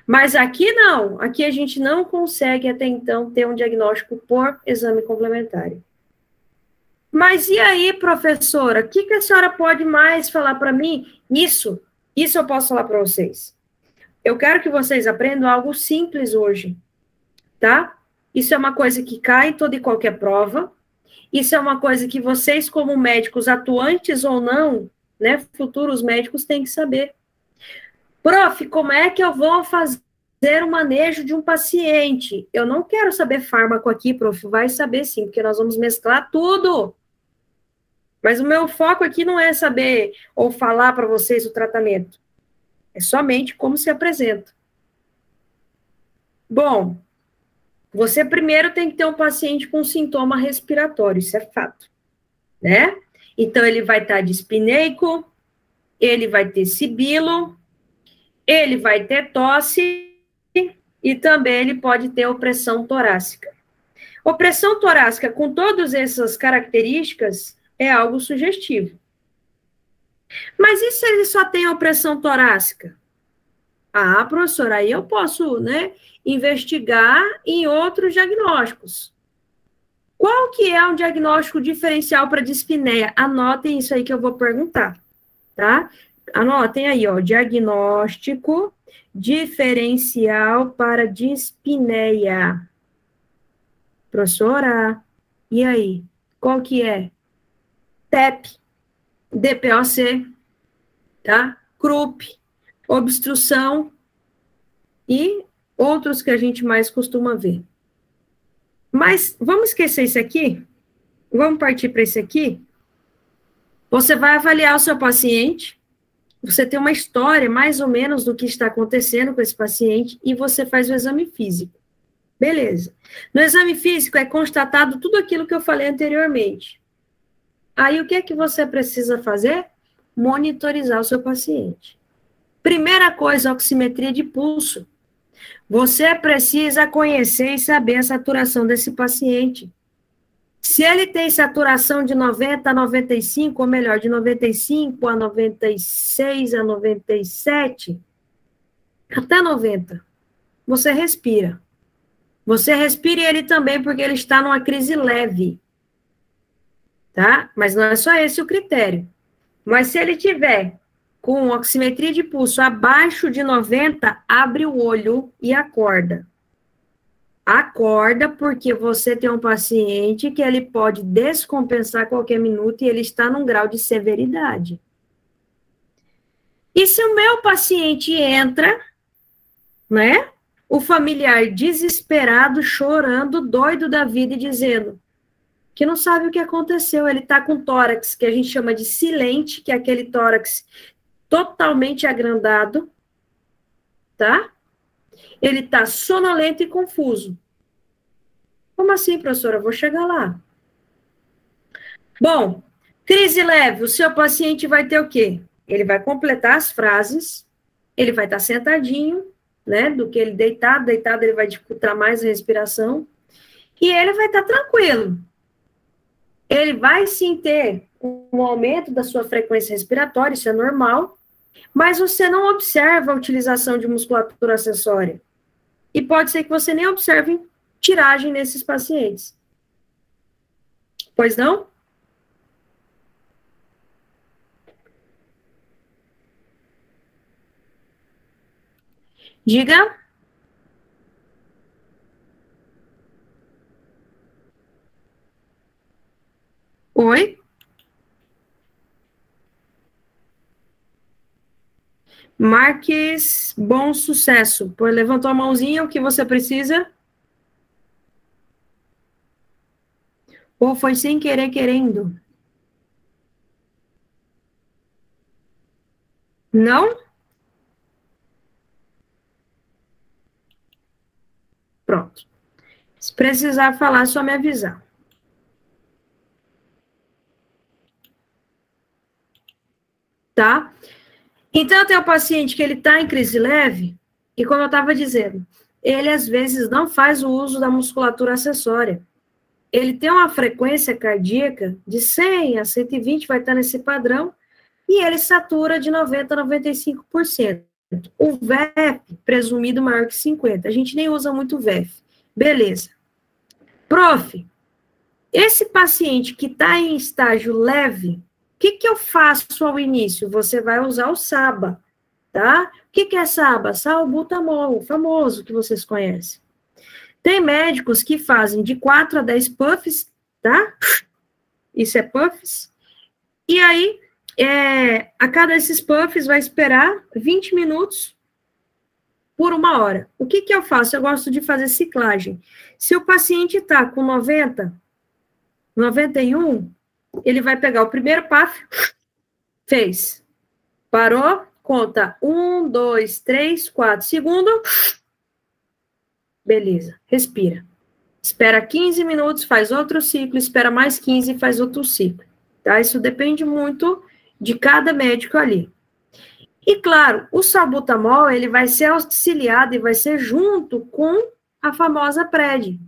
Mas aqui não. Aqui a gente não consegue até então ter um diagnóstico por exame complementar. Mas e aí, professora, o que, que a senhora pode mais falar para mim? Isso, isso eu posso falar para vocês. Eu quero que vocês aprendam algo simples hoje, tá? Isso é uma coisa que cai em toda e qualquer prova. Isso é uma coisa que vocês, como médicos atuantes ou não, né, futuros médicos, têm que saber. Prof, como é que eu vou fazer o manejo de um paciente? Eu não quero saber fármaco aqui, prof, vai saber sim, porque nós vamos mesclar tudo. Mas o meu foco aqui não é saber ou falar para vocês o tratamento. É somente como se apresenta. Bom, você primeiro tem que ter um paciente com sintoma respiratório, isso é fato, né? Então, ele vai estar dispineico, ele vai ter sibilo, ele vai ter tosse e também ele pode ter opressão torácica. Opressão torácica, com todas essas características, é algo sugestivo. Mas e se ele só tem opressão torácica? Ah, professor, aí eu posso, né, investigar em outros diagnósticos. Qual que é um diagnóstico diferencial para dispneia? Anotem isso aí que eu vou perguntar, tá? Anotem aí, ó, diagnóstico diferencial para dispneia. Professora, e aí? Qual que é? TEP, DPOC, tá? CRUP, obstrução e outros que a gente mais costuma ver. Mas vamos esquecer esse aqui? Vamos partir para esse aqui? Você vai avaliar o seu paciente, você tem uma história mais ou menos do que está acontecendo com esse paciente e você faz o exame físico. Beleza. No exame físico é constatado tudo aquilo que eu falei anteriormente. Aí o que é que você precisa fazer? Monitorizar o seu paciente. Primeira coisa, oximetria de pulso. Você precisa conhecer e saber a saturação desse paciente. Se ele tem saturação de 90 a 95, ou melhor, de 95 a 96 a 97, até 90, você respira. Você respira ele também, porque ele está numa crise leve tá? Mas não é só esse o critério. Mas se ele tiver com oximetria de pulso abaixo de 90, abre o olho e acorda. Acorda porque você tem um paciente que ele pode descompensar a qualquer minuto e ele está num grau de severidade. E se o meu paciente entra, né? O familiar desesperado, chorando, doido da vida e dizendo: que não sabe o que aconteceu. Ele está com tórax, que a gente chama de silente, que é aquele tórax totalmente agrandado, tá? Ele está sonolento e confuso. Como assim, professora? Vou chegar lá. Bom, crise leve, o seu paciente vai ter o quê? Ele vai completar as frases, ele vai estar tá sentadinho, né? Do que ele deitado, deitado ele vai dificultar mais a respiração, e ele vai estar tá tranquilo ele vai sim ter um aumento da sua frequência respiratória, isso é normal, Mas você não observa a utilização de musculatura acessória. E pode ser que você nem observe tiragem nesses pacientes. Pois não? Diga. Oi? Marques, bom sucesso. Pô, levantou a mãozinha, o que você precisa? Ou foi sem querer querendo? Não? Pronto. Se precisar falar, é só me avisar. Tá? Então, tem o paciente que ele está em crise leve, e como eu estava dizendo, ele às vezes não faz o uso da musculatura acessória. Ele tem uma frequência cardíaca de 100 a 120, vai estar nesse padrão, e ele satura de 90 a 95%. O VEF, presumido maior que 50. A gente nem usa muito VEF. Beleza. Prof, esse paciente que está em estágio leve, o que, que eu faço ao início? Você vai usar o SABA, tá? O que, que é SABA? Salbutamol, famoso que vocês conhecem. Tem médicos que fazem de 4 a 10 puffs, tá? Isso é puffs. E aí, é, a cada desses puffs vai esperar 20 minutos por uma hora. O que, que eu faço? Eu gosto de fazer ciclagem. Se o paciente está com 90, 91, ele vai pegar o primeiro puff, fez, parou, conta. Um, dois, três, quatro, segundo, beleza, respira. Espera 15 minutos, faz outro ciclo, espera mais 15 faz outro ciclo. Tá? Isso depende muito de cada médico ali. E claro, o salbutamol, ele vai ser auxiliado e vai ser junto com a famosa PRED,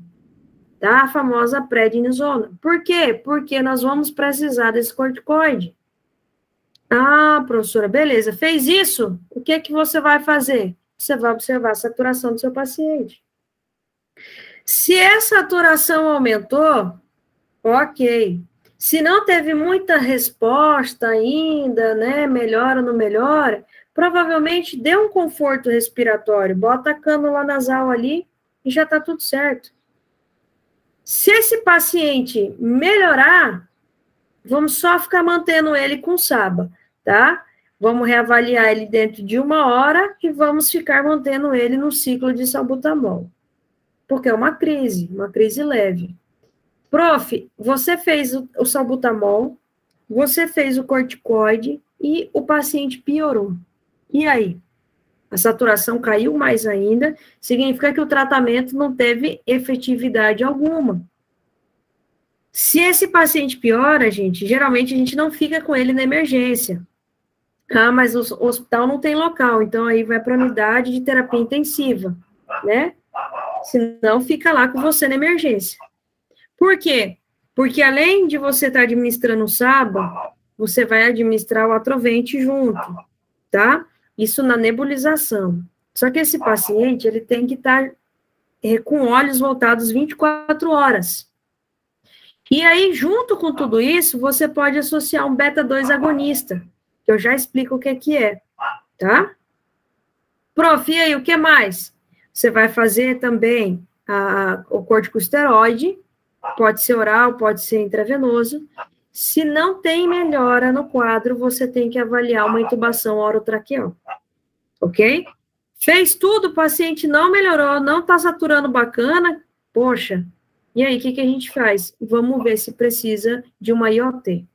tá? A famosa prednisona. Por quê? Porque nós vamos precisar desse corticoide. Ah, professora, beleza. Fez isso? O que que você vai fazer? Você vai observar a saturação do seu paciente. Se a saturação aumentou, ok. Se não teve muita resposta ainda, né, melhora ou não melhora, provavelmente dê um conforto respiratório, bota a cânula nasal ali e já está tudo certo. Se esse paciente melhorar, vamos só ficar mantendo ele com SABA, tá? Vamos reavaliar ele dentro de uma hora e vamos ficar mantendo ele no ciclo de salbutamol. Porque é uma crise, uma crise leve. Prof, você fez o, salbutamol, você fez o corticoide e o paciente piorou. E aí? A saturação caiu mais ainda, significa que o tratamento não teve efetividade alguma. Se esse paciente piora, gente, geralmente a gente não fica com ele na emergência. Ah, mas o, hospital não tem local, então aí vai para unidade de terapia intensiva, né? Senão fica lá com você na emergência. Por quê? Porque além de você estar tá administrando o SABA, você vai administrar o atrovente junto, tá? Isso na nebulização. Só que esse paciente, ele tem que estar tá, é, com olhos voltados 24 horas. E aí, junto com tudo isso, você pode associar um beta-2 agonista, que eu já explico o que é que é, tá? Prof, e aí, o que mais? Você vai fazer também a, o corticosteroide, Pode ser oral, pode ser intravenoso. Se não tem melhora no quadro, você tem que avaliar uma intubação orotraqueal. Ok? Fez tudo, o paciente não melhorou, não está saturando bacana. Poxa, e aí, o que, que a gente faz? Vamos ver se precisa de uma IOT.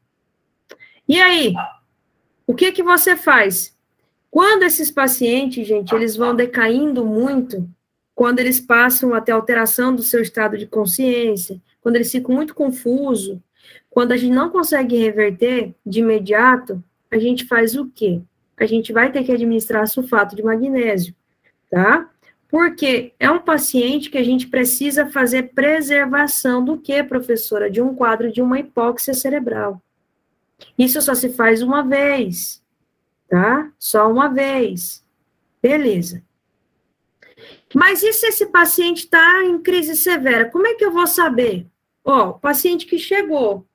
E aí, o que que você faz? Quando esses pacientes, gente, eles vão decaindo muito, quando eles passam até alteração do seu estado de consciência, quando eles ficam muito confusos, quando a gente não consegue reverter de imediato, a gente faz o quê? A gente vai ter que administrar sulfato de magnésio, tá? Porque é um paciente que a gente precisa fazer preservação do que, professora? De um quadro de uma hipóxia cerebral. Isso só se faz uma vez, tá? Só uma vez. Beleza. Mas e se esse paciente está em crise severa? Como é que eu vou saber? Ó, o paciente que chegou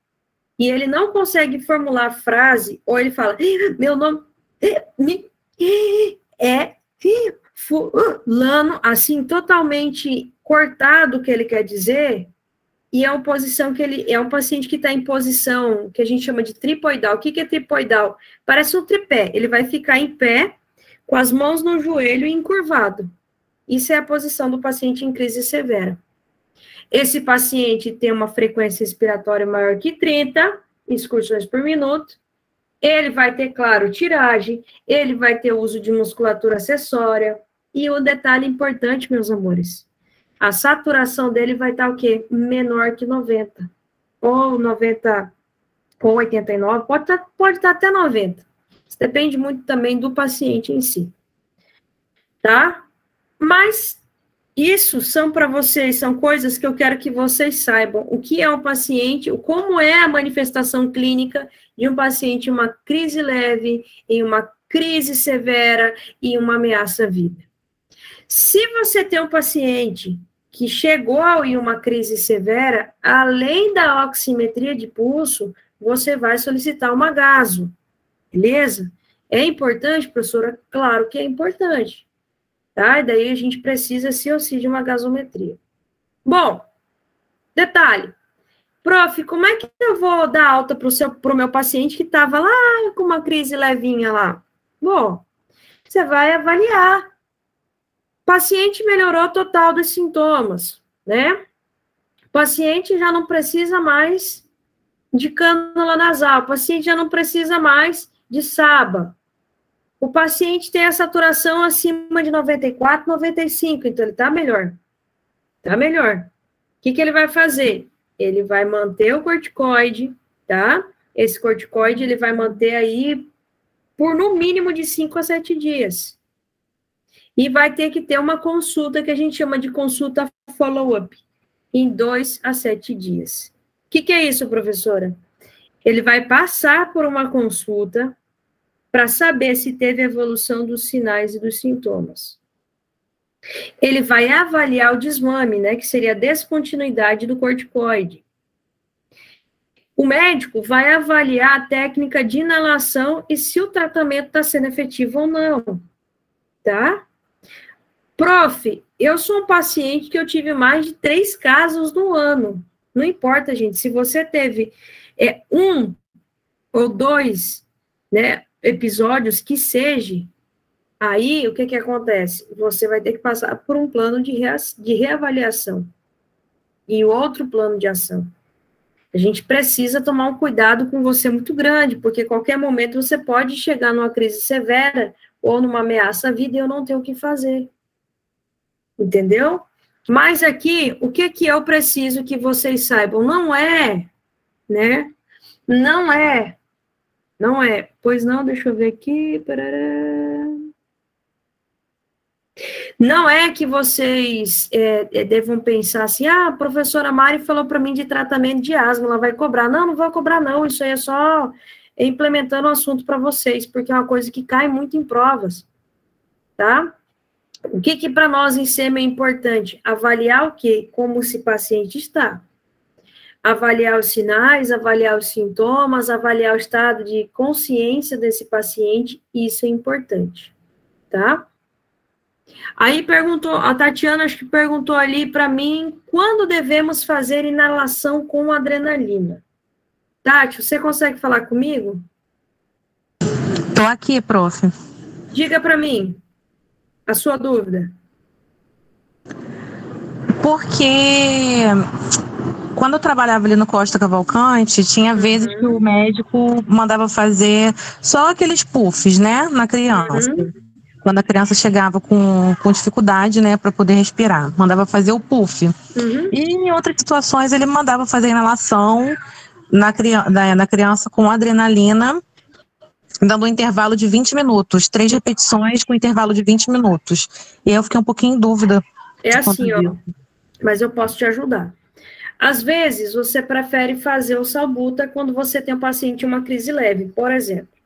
e ele não consegue formular a frase, ou ele fala, meu nome é fulano, assim, totalmente cortado o que ele quer dizer, e é uma posição que ele é um paciente que está em posição que a gente chama de tripoidal. O que, que é tripoidal? Parece um tripé. Ele vai ficar em pé, com as mãos no joelho e encurvado. Isso é a posição do paciente em crise severa. Esse paciente tem uma frequência respiratória maior que 30 excursões por minuto. Ele vai ter, claro, tiragem, ele vai ter uso de musculatura acessória. E um detalhe importante, meus amores, a saturação dele vai estar o quê? Menor que 90. Ou 90, ou 89, pode estar, pode estar até 90. Isso depende muito também do paciente em si. Tá? Mas isso são para vocês, são coisas que eu quero que vocês saibam. O que é um paciente, como é a manifestação clínica de um paciente em uma crise leve, em uma crise severa e uma ameaça à vida. Se você tem um paciente que chegou em uma crise severa, além da oximetria de pulso, você vai solicitar uma gaso, beleza? É importante, professora? Claro que é importante tá? E daí a gente precisa, sim ou sim, de uma gasometria. Bom, detalhe. Prof, como é que eu vou dar alta para o meu paciente que estava lá com uma crise levinha lá? Bom, você vai avaliar. O paciente melhorou total dos sintomas, né? O paciente já não precisa mais de cânula nasal, o paciente já não precisa mais de SABA, o paciente tem a saturação acima de 94, 95, então ele está melhor. Está melhor. O que, que ele vai fazer? Ele vai manter o corticoide, tá? Esse corticoide ele vai manter aí por no mínimo de 5 a 7 dias. E vai ter que ter uma consulta que a gente chama de consulta follow-up, em 2 a 7 dias. O que, que é isso, professora? Ele vai passar por uma consulta para saber se teve evolução dos sinais e dos sintomas. Ele vai avaliar o desmame, né, que seria a descontinuidade do corticoide. O médico vai avaliar a técnica de inalação e se o tratamento está sendo efetivo ou não, tá? Prof, eu sou um paciente que eu tive mais de três casos no ano. Não importa, gente, se você teve é, um ou dois, né, episódios que seja, aí o que, que acontece? Você vai ter que passar por um plano de, de reavaliação e outro plano de ação. A gente precisa tomar um cuidado com você muito grande, porque qualquer momento você pode chegar numa crise severa ou numa ameaça à vida e eu não tenho o que fazer. Entendeu? Mas aqui, o que que eu preciso que vocês saibam? Não é, né? Não é não é. Pois não, deixa eu ver aqui. Não é que vocês é, é, devam pensar assim, ah, a professora Mari falou para mim de tratamento de asma, ela vai cobrar. Não, não vai cobrar, não. Isso aí é só implementando o assunto para vocês, porque é uma coisa que cai muito em provas, tá? O que que para nós em SEMA é importante? Avaliar o quê? Como esse paciente está avaliar os sinais, avaliar os sintomas, avaliar o estado de consciência desse paciente, isso é importante, tá? Aí perguntou, a Tatiana acho que perguntou ali para mim, quando devemos fazer inalação com adrenalina? Tati, você consegue falar comigo? Tô aqui, prof. Diga para mim a sua dúvida. Porque quando eu trabalhava ali no Costa Cavalcante, tinha vezes uhum. que o médico mandava fazer só aqueles puffs, né, na criança. Uhum. Quando a criança chegava com, com dificuldade, né, para poder respirar, mandava fazer o puff. Uhum. E em outras situações ele mandava fazer inalação na, na, na criança com adrenalina, dando um intervalo de 20 minutos, três repetições com intervalo de 20 minutos. E aí eu fiquei um pouquinho em dúvida. É assim, ó, mas eu posso te ajudar. Às vezes, você prefere fazer o salbuta quando você tem um paciente em uma crise leve, por exemplo.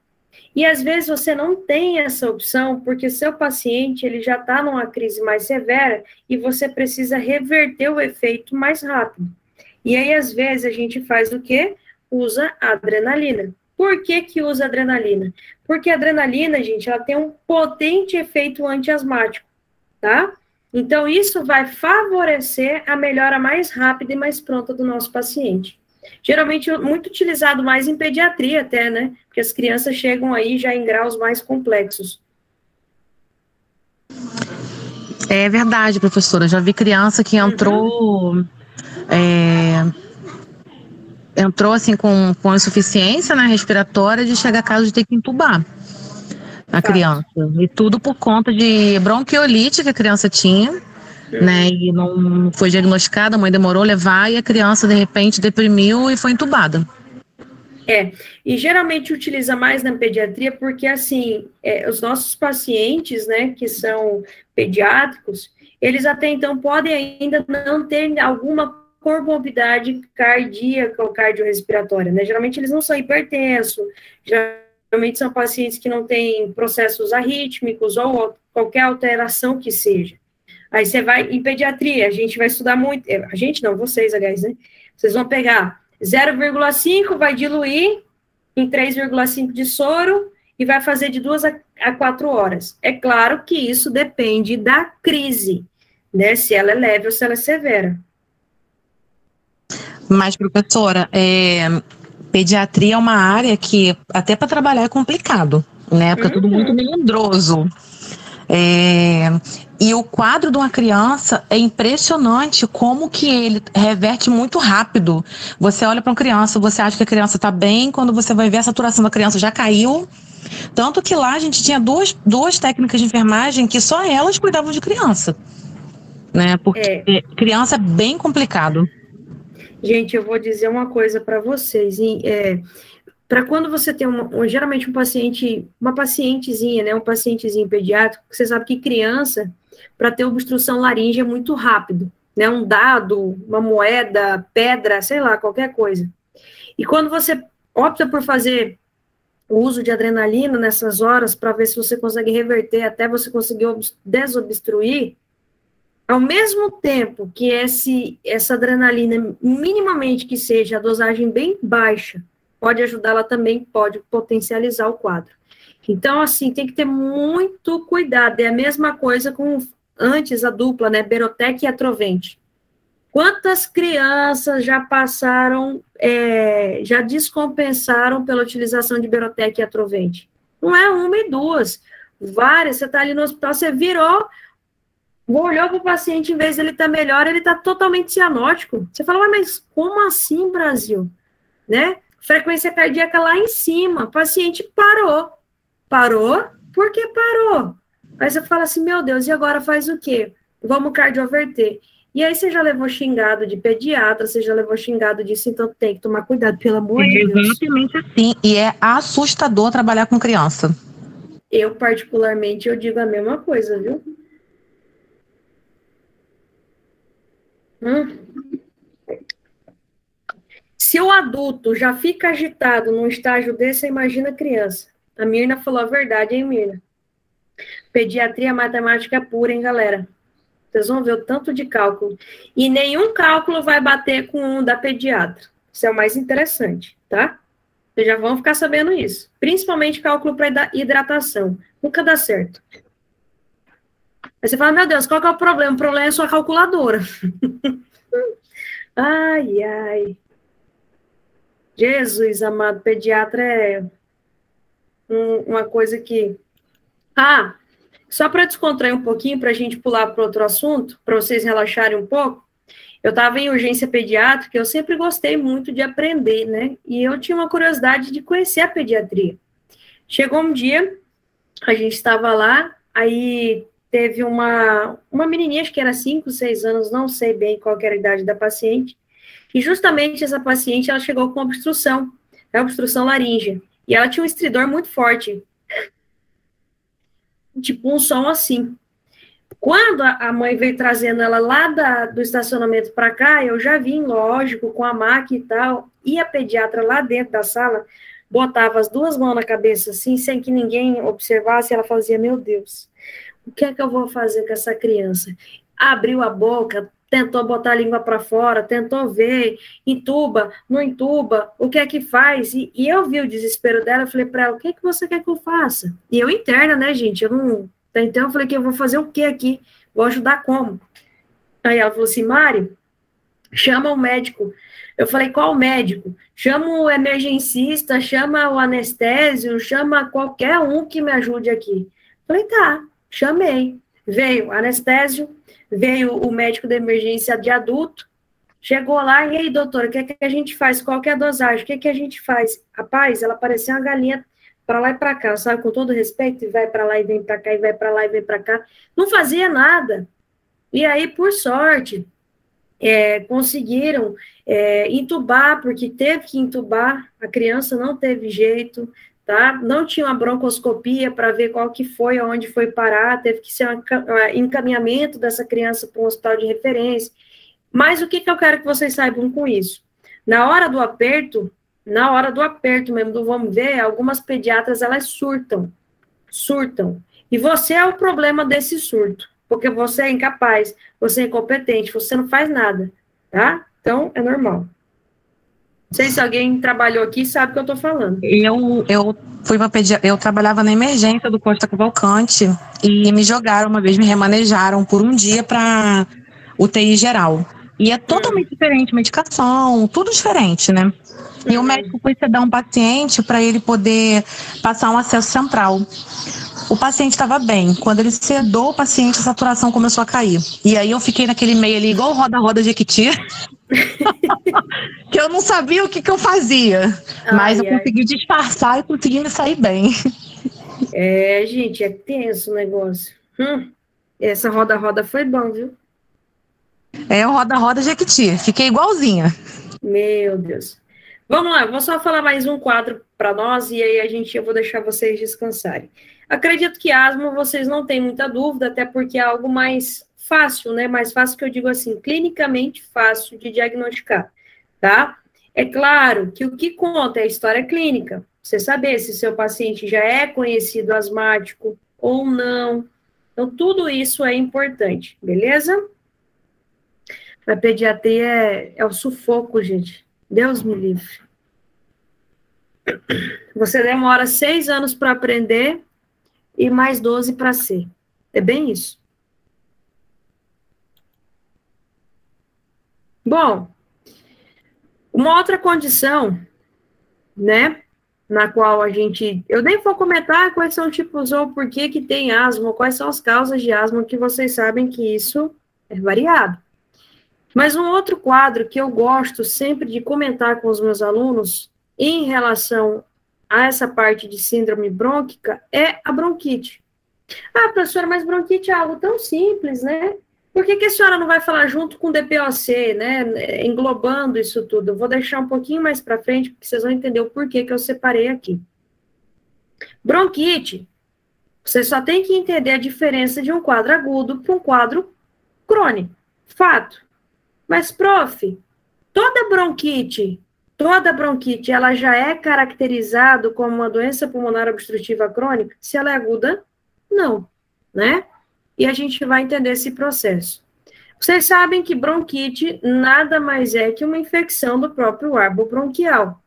E às vezes você não tem essa opção porque seu paciente ele já está numa crise mais severa e você precisa reverter o efeito mais rápido. E aí às vezes a gente faz o quê? Usa adrenalina. Por que, que usa adrenalina? Porque a adrenalina, gente, ela tem um potente efeito antiasmático, tá? Então, isso vai favorecer a melhora mais rápida e mais pronta do nosso paciente. Geralmente, muito utilizado mais em pediatria até, né? Porque as crianças chegam aí já em graus mais complexos. É verdade, professora. Já vi criança que entrou uhum. é, entrou assim com, com insuficiência na né, respiratória de chegar a casa de ter que entubar a criança. E tudo por conta de bronquiolite que a criança tinha, né? E não foi diagnosticada, a mãe demorou a levar e a criança de repente deprimiu e foi entubada. É, e geralmente utiliza mais na pediatria porque, assim, é, os nossos pacientes, né, que são pediátricos, eles até então podem ainda não ter alguma comorbidade cardíaca ou cardiorrespiratória, né? Geralmente eles não são hipertensos, geralmente são pacientes que não têm processos arrítmicos ou qualquer alteração que seja. Aí você vai em pediatria, a gente vai estudar muito, é, a gente não, vocês, aliás, né? Vocês vão pegar 0,5, vai diluir em 3,5 de soro e vai fazer de duas a quatro horas. É claro que isso depende da crise, né? Se ela é leve ou se ela é severa. Mas, professora, é, pediatria é uma área que até para trabalhar é complicado, né? Porque é tudo muito uhum. melindroso. É, e o quadro de uma criança é impressionante como que ele reverte muito rápido. Você olha para uma criança, você acha que a criança está bem, quando você vai ver a saturação da criança já caiu. Tanto que lá a gente tinha duas, duas técnicas de enfermagem que só elas cuidavam de criança. Né? Porque é. criança é bem complicado. Gente, eu vou dizer uma coisa para vocês. É, para quando você tem uma, um, geralmente um paciente, uma pacientezinha, né, um pacientezinho pediátrico, você sabe que criança, para ter obstrução laríngea é muito rápido, né, um dado, uma moeda, pedra, sei lá, qualquer coisa. E quando você opta por fazer o uso de adrenalina nessas horas para ver se você consegue reverter até você conseguir desobstruir, ao mesmo tempo que esse, essa adrenalina, minimamente que seja a dosagem bem baixa, pode ajudá-la também, pode potencializar o quadro. Então, assim, tem que ter muito cuidado. É a mesma coisa com antes a dupla, né? Berotec e Atrovente. Quantas crianças já passaram, é, já descompensaram pela utilização de Berotec e Atrovente? Não é uma e duas. Várias. Você está ali no hospital, você virou, olhou para o paciente, em vez de ele estar tá melhor, ele está totalmente cianótico. Você fala, mas como assim, Brasil? Né? Frequência cardíaca lá em cima, o paciente parou. Parou? Por que parou? Aí você fala assim, meu Deus, e agora faz o quê? Vamos cardioverter. E aí você já levou xingado de pediatra, você já levou xingado disso, então tem que tomar cuidado, pelo amor de Deus. Exatamente assim. E é assustador trabalhar com criança. Eu, particularmente, eu digo a mesma coisa, viu? Hum? Se o adulto já fica agitado num estágio desse, imagina a criança. A Mirna falou a verdade, hein, Mirna? Pediatria matemática pura, hein, galera? Vocês vão ver o tanto de cálculo. E nenhum cálculo vai bater com um da pediatra. Isso é o mais interessante, tá? Vocês já vão ficar sabendo isso. Principalmente cálculo para hidratação. Nunca dá certo. Aí você fala, meu Deus, qual que é o problema? O problema é sua calculadora. ai, ai. Jesus, amado, pediatra é um, uma coisa que. Ah, só para descontrair um pouquinho, para a gente pular para outro assunto, para vocês relaxarem um pouco. Eu estava em urgência pediátrica, eu sempre gostei muito de aprender, né? E eu tinha uma curiosidade de conhecer a pediatria. Chegou um dia, a gente estava lá, aí teve uma, uma menininha, acho que era 5, 6 anos, não sei bem qual era a idade da paciente, e justamente essa paciente, ela chegou com obstrução, né, obstrução laríngea, e ela tinha um estridor muito forte, tipo um som assim. Quando a mãe veio trazendo ela lá da, do estacionamento para cá, eu já vim, lógico, com a máquina e tal, e a pediatra lá dentro da sala, botava as duas mãos na cabeça assim, sem que ninguém observasse, ela fazia: Meu Deus, o que é que eu vou fazer com essa criança? Abriu a boca, tentou botar a língua para fora, tentou ver, entuba, não entuba, o que é que faz? E, e eu vi o desespero dela, eu falei para ela, o que é que você quer que eu faça? E eu interna, né, gente? Eu não. Então eu falei que eu vou fazer o que aqui? Vou ajudar como? Aí ela falou assim, Mário, chama o médico. Eu falei, qual médico? Chama o emergencista, chama o anestésio, chama qualquer um que me ajude aqui. falei, tá, chamei. Veio anestésio, veio o médico da emergência de adulto, chegou lá, e aí, doutora, o que, é que a gente faz? Qual que é a dosagem? O que, é que a gente faz? Rapaz, ela parecia uma galinha para lá e para cá, sabe, com todo respeito, e vai para lá e vem para cá, e vai para lá e vem para cá. Não fazia nada. E aí, por sorte, é, conseguiram é, entubar, porque teve que entubar, a criança não teve jeito, tá? Não tinha uma broncoscopia para ver qual que foi, aonde foi parar, teve que ser um encaminhamento dessa criança para um hospital de referência. Mas o que, que eu quero que vocês saibam com isso? Na hora do aperto, na hora do aperto mesmo, do vamos ver, algumas pediatras, elas surtam, surtam. E você é o problema desse surto, porque você é incapaz, você é incompetente, você não faz nada, tá? Então, é normal. Não sei se alguém trabalhou aqui sabe o que eu estou falando. Eu, eu fui uma pedi eu trabalhava na emergência do Costa Cavalcante e me jogaram uma vez, me remanejaram por um dia para UTI geral. E é totalmente hum. diferente, medicação, tudo diferente, né? E o uhum. médico foi sedar um paciente para ele poder passar um acesso central. O paciente estava bem. Quando ele sedou o paciente, a saturação começou a cair. E aí eu fiquei naquele meio ali, igual roda-roda de Equiti. que eu não sabia o que, que eu fazia. Ai, mas eu ai. consegui disfarçar e consegui me sair bem. É, gente, é tenso o negócio. Hum, essa roda-roda foi bom, viu? É o roda-roda Jequiti. Fiquei igualzinha. Meu Deus. Vamos lá, vou só falar mais um quadro para nós e aí a gente eu vou deixar vocês descansarem. Acredito que asma vocês não têm muita dúvida, até porque é algo mais fácil, né? Mais fácil que eu digo assim, clinicamente fácil de diagnosticar, tá? É claro que o que conta é a história clínica. Você saber se seu paciente já é conhecido asmático ou não. Então, tudo isso é importante, beleza? A pediatria é, é o sufoco, gente. Deus me livre. Você demora seis anos para aprender e mais 12 para ser. É bem isso. Bom, uma outra condição, né, na qual a gente, eu nem vou comentar quais são os tipos ou por que que tem asma, quais são as causas de asma, que vocês sabem que isso é variado. Mas um outro quadro que eu gosto sempre de comentar com os meus alunos em relação a essa parte de síndrome brônquica é a bronquite. Ah, professora, mas bronquite é algo tão simples, né? Por que, que a senhora não vai falar junto com o DPOC, né? Englobando isso tudo. Eu vou deixar um pouquinho mais para frente, porque vocês vão entender o porquê que eu separei aqui. Bronquite, você só tem que entender a diferença de um quadro agudo para um quadro crônico. Fato. Mas, prof, toda bronquite toda bronquite ela já é caracterizado como uma doença pulmonar obstrutiva crônica? Se ela é aguda, não, né? E a gente vai entender esse processo. Vocês sabem que bronquite nada mais é que uma infecção do próprio arbo bronquial,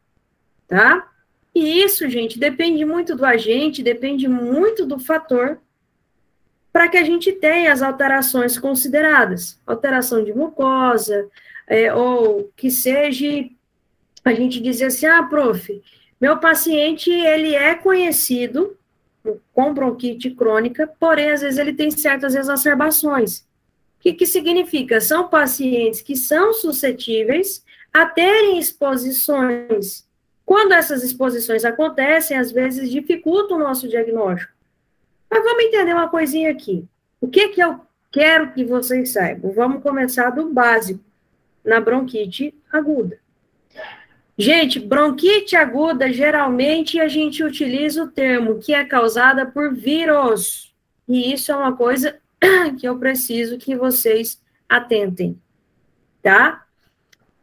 tá? E isso, gente, depende muito do agente, depende muito do fator para que a gente tenha as alterações consideradas. Alteração de mucosa, é, ou que seja a gente dizia assim, ah, prof, meu paciente, ele é conhecido com bronquite crônica, porém, às vezes, ele tem certas exacerbações. O que, que significa? São pacientes que são suscetíveis a terem exposições. Quando essas exposições acontecem, às vezes dificultam o nosso diagnóstico. Mas vamos entender uma coisinha aqui. O que, que eu quero que vocês saibam? Vamos começar do básico, na bronquite aguda. Gente, bronquite aguda, geralmente a gente utiliza o termo que é causada por vírus. E isso é uma coisa que eu preciso que vocês atentem, tá?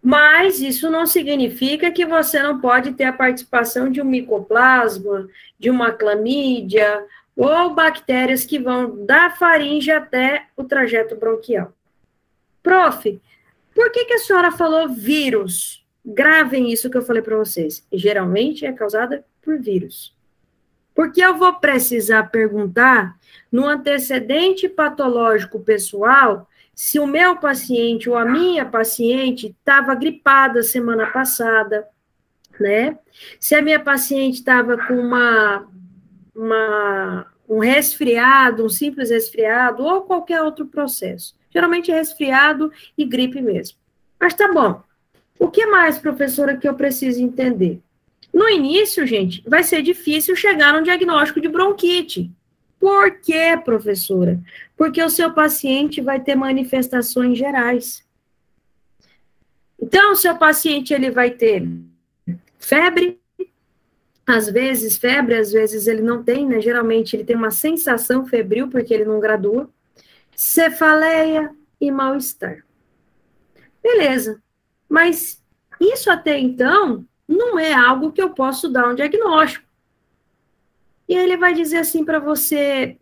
Mas isso não significa que você não pode ter a participação de um micoplasma, de uma clamídia ou bactérias que vão da faringe até o trajeto bronquial. Prof, por que, que a senhora falou vírus? Gravem isso que eu falei para vocês. Geralmente é causada por vírus. Porque eu vou precisar perguntar no antecedente patológico pessoal se o meu paciente ou a minha paciente estava gripada semana passada, né? Se a minha paciente estava com uma, uma, um resfriado, um simples resfriado, ou qualquer outro processo. Geralmente é resfriado e gripe mesmo. Mas tá bom. O que mais, professora, que eu preciso entender? No início, gente, vai ser difícil chegar no diagnóstico de bronquite. Por quê, professora? Porque o seu paciente vai ter manifestações gerais. Então, o seu paciente ele vai ter febre, às vezes febre, às vezes ele não tem, né? Geralmente ele tem uma sensação febril porque ele não gradua, cefaleia e mal-estar. Beleza. Mas isso até então não é algo que eu posso dar um diagnóstico. E ele vai dizer assim para você,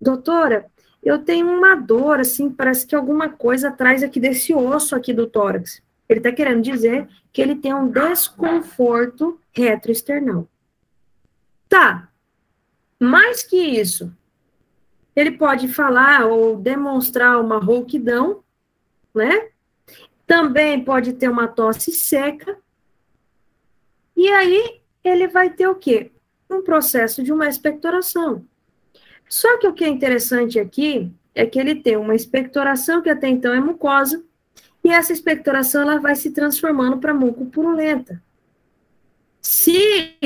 doutora, eu tenho uma dor, assim, parece que alguma coisa atrás aqui desse osso aqui do tórax. Ele está querendo dizer que ele tem um desconforto retroesternal. Tá. Mais que isso, ele pode falar ou demonstrar uma rouquidão, né? Também pode ter uma tosse seca e aí ele vai ter o quê? Um processo de uma expectoração. Só que o que é interessante aqui é que ele tem uma expectoração que até então é mucosa, e essa expectoração ela vai se transformando para muco purulenta. Se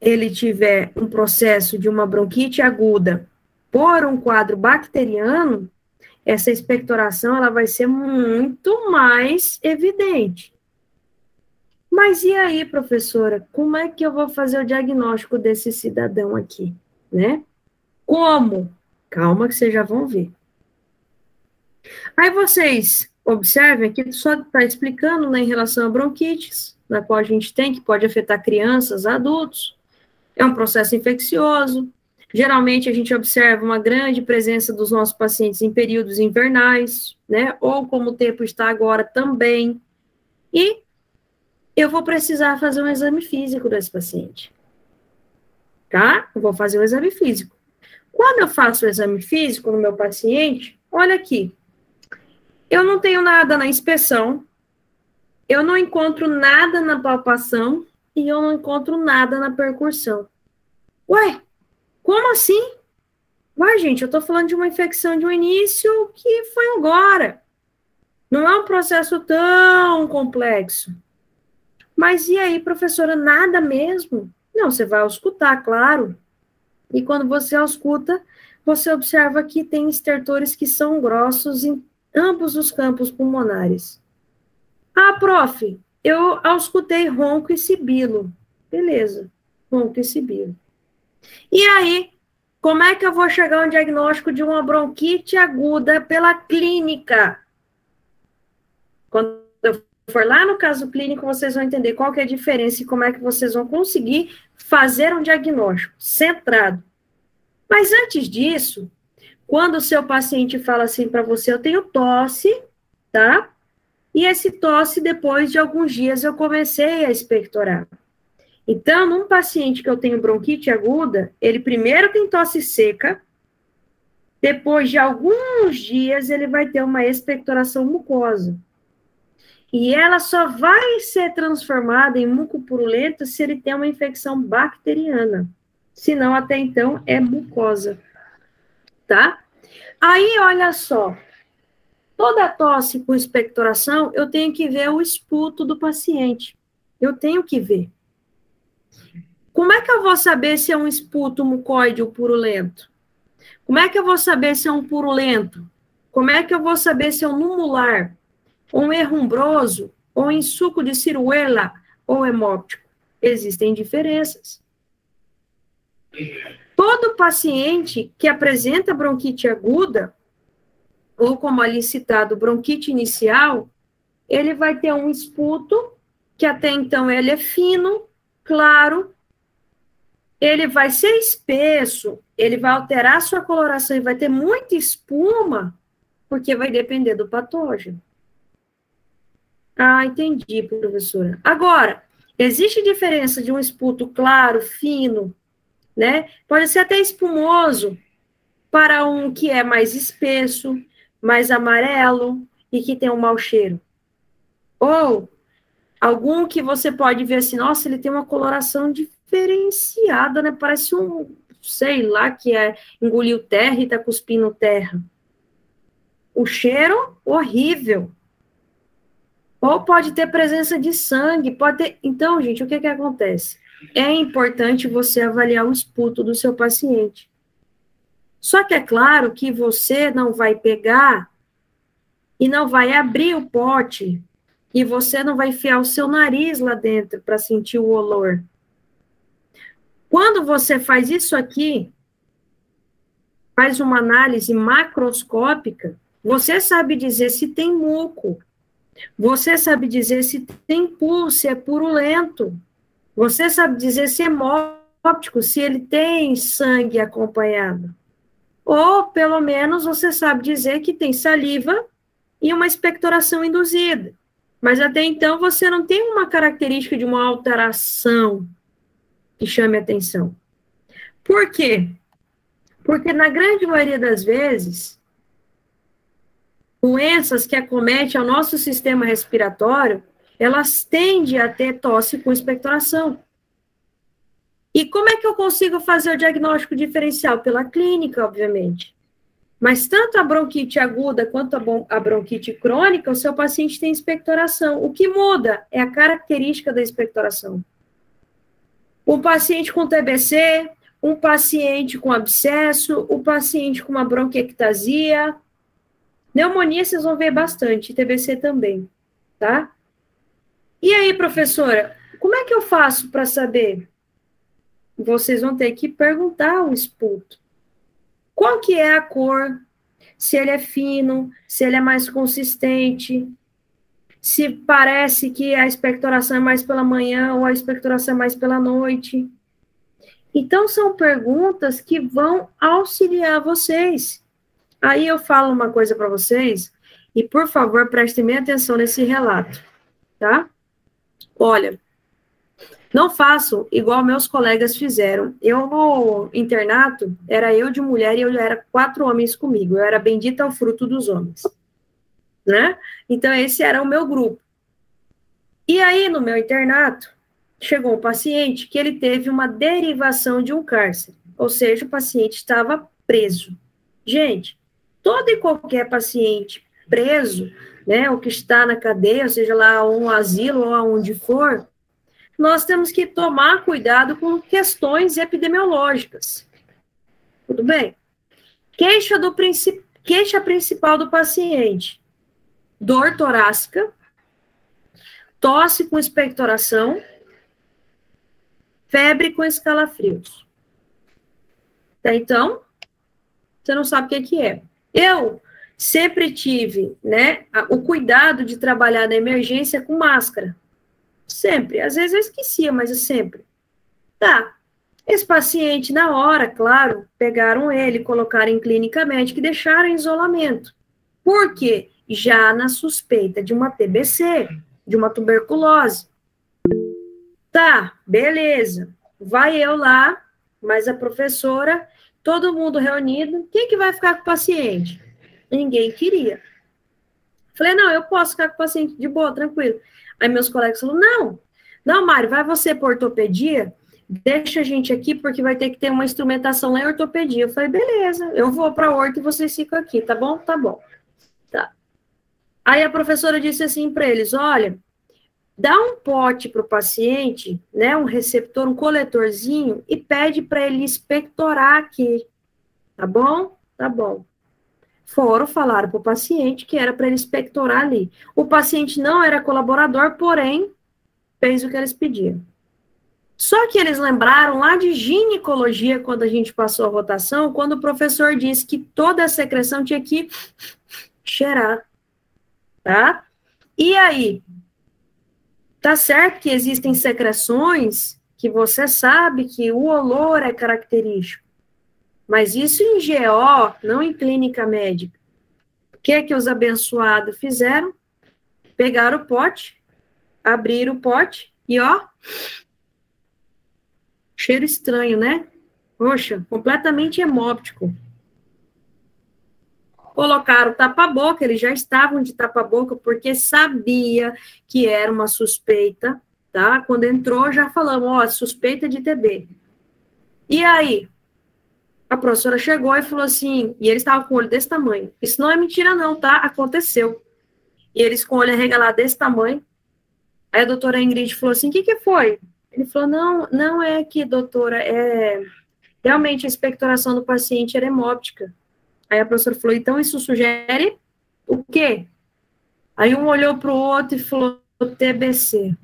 ele tiver um processo de uma bronquite aguda por um quadro bacteriano, essa expectoração ela vai ser muito mais evidente. Mas e aí, professora, como é que eu vou fazer o diagnóstico desse cidadão aqui, né? Como? Calma que vocês já vão ver. Aí vocês observem aqui, só está explicando né, em relação a bronquites, na qual a gente tem, que pode afetar crianças, adultos. É um processo infeccioso. Geralmente a gente observa uma grande presença dos nossos pacientes em períodos invernais, né? Ou como o tempo está agora também. E eu vou precisar fazer um exame físico desse paciente. Tá? Eu vou fazer o exame físico. Quando eu faço o exame físico no meu paciente, olha aqui. Eu não tenho nada na inspeção, eu não encontro nada na palpação e eu não encontro nada na percussão. Ué, como assim? Ué, gente, eu tô falando de uma infecção de um início que foi agora. Não é um processo tão complexo. Mas e aí, professora, nada mesmo? Não, você vai auscultar, claro. E quando você ausculta, você observa que tem estertores que são grossos em ambos os campos pulmonares. Ah, prof, eu auscultei ronco e sibilo. Beleza, ronco e sibilo. E aí, como é que eu vou chegar a um diagnóstico de uma bronquite aguda pela clínica? Quando eu for lá no caso clínico, vocês vão entender qual que é a diferença e como é que vocês vão conseguir fazer um diagnóstico centrado. Mas antes disso, quando o seu paciente fala assim para você, eu tenho tosse, tá? E esse tosse, depois de alguns dias, eu comecei a expectorar. Então, num paciente que eu tenho bronquite aguda, ele primeiro tem tosse seca, depois de alguns dias, ele vai ter uma expectoração mucosa. E ela só vai ser transformada em muco purulento se ele tem uma infecção bacteriana. Senão, até então, é mucosa. Tá? Aí, olha só. Toda tosse com expectoração, eu tenho que ver o esputo do paciente. Eu tenho que ver. Como é que eu vou saber se é um esputo mucoide ou purulento? Como é que eu vou saber se é um purulento? Como é que eu vou saber se é um numular? um errumbroso, ou em suco de ciruela, ou hemóptico. Existem diferenças. Todo paciente que apresenta bronquite aguda, ou como ali citado, bronquite inicial, ele vai ter um esputo, que até então ele é fino, claro, ele vai ser espesso, ele vai alterar sua coloração e vai ter muita espuma, porque vai depender do patógeno. Ah, entendi, professora. Agora, existe diferença de um esputo claro, fino, né? Pode ser até espumoso, para um que é mais espesso, mais amarelo e que tem um mau cheiro. Ou algum que você pode ver assim, nossa, ele tem uma coloração diferenciada, né? Parece um, sei lá, que é engoliu terra e tá cuspindo terra. O cheiro horrível. Ou pode ter presença de sangue, pode ter. Então, gente, o que que acontece? É importante você avaliar o esputo do seu paciente. Só que é claro que você não vai pegar e não vai abrir o pote e você não vai enfiar o seu nariz lá dentro para sentir o olor. Quando você faz isso aqui, faz uma análise macroscópica, você sabe dizer se tem muco, você sabe dizer se tem pus, se é purulento, você sabe dizer se é móptico, se ele tem sangue acompanhado. Ou, pelo menos, você sabe dizer que tem saliva e uma expectoração induzida. Mas até então você não tem uma característica de uma alteração que chame atenção. Por quê? Porque na grande maioria das vezes, doenças que acometem ao nosso sistema respiratório, elas tendem a ter tosse com expectoração. E como é que eu consigo fazer o diagnóstico diferencial? Pela clínica, obviamente. Mas tanto a bronquite aguda quanto a bronquite crônica, o seu paciente tem expectoração. O que muda é a característica da expectoração. Um paciente com TBC, um paciente com abscesso, um paciente com uma bronquiectasia. Pneumonia vocês vão ver bastante, TBC também, tá? E aí, professora, como é que eu faço para saber? Vocês vão ter que perguntar ao esputo. Qual que é a cor? Se ele é fino, se ele é mais consistente, se parece que a expectoração é mais pela manhã ou a expectoração é mais pela noite. Então, são perguntas que vão auxiliar vocês. Aí eu falo uma coisa para vocês, e por favor, prestem bem atenção nesse relato, tá? Olha, não faço igual meus colegas fizeram. Eu, no internato, era eu de mulher e eu era quatro homens comigo. Eu era bendita ao fruto dos homens. Né? Então, esse era o meu grupo. E aí, no meu internato, chegou um paciente que ele teve uma derivação de um cárcere. Ou seja, o paciente estava preso. Gente, todo e qualquer paciente preso, né, o que está na cadeia, seja lá um asilo ou aonde for, nós temos que tomar cuidado com questões epidemiológicas. Tudo bem? Queixa, do princip... Queixa principal do paciente: dor torácica, tosse com expectoração, febre com escalafrios. Tá, então, você não sabe o que, que é. Eu sempre tive né, o cuidado de trabalhar na emergência com máscara. Sempre. Às vezes eu esquecia, mas eu sempre. Tá. Esse paciente, na hora, claro, pegaram ele, colocaram em clínica médica e deixaram em isolamento. Por quê? Já na suspeita de uma TBC, de uma tuberculose. Tá, beleza. Vai eu lá, mas a professora, todo mundo reunido. Quem que vai ficar com o paciente? Ninguém queria. Falei, não, eu posso ficar com o paciente de boa, tranquilo. Aí meus colegas falaram, não, não, Mário, vai você por ortopedia, deixa a gente aqui, porque vai ter que ter uma instrumentação lá em ortopedia. Eu falei, beleza, eu vou para a orto e vocês ficam aqui, tá bom? Tá bom. Aí a professora disse assim para eles, olha, dá um pote para o paciente, né, um receptor, um coletorzinho, e pede para ele expectorar aqui, tá bom? Tá bom foram falar para o paciente que era para ele expectorar ali. O paciente não era colaborador, porém, fez o que eles pediam. Só que eles lembraram lá de ginecologia, quando a gente passou a votação, quando o professor disse que toda a secreção tinha que cheirar, tá? E aí? Tá certo que existem secreções que você sabe que o olor é característico. Mas isso em GO, não em clínica médica. O que que os abençoados fizeram? Pegaram o pote, abriram o pote e ó, cheiro estranho, né? Poxa, completamente hemóptico. Colocaram tapa-boca, eles já estavam de tapa-boca porque sabia que era uma suspeita, tá? Quando entrou, já falamos, ó, suspeita de TB. E aí? A professora chegou e falou assim, e eles estavam com o olho desse tamanho. Isso não é mentira não, tá? Aconteceu. E eles com o olho arregalado desse tamanho. Aí a doutora Ingrid falou assim, o que que foi? Ele falou, não, não é que, doutora, é... Realmente a expectoração do paciente era hemóptica. Aí a professora falou, então isso sugere o quê? Aí um olhou para o outro e falou, TBC.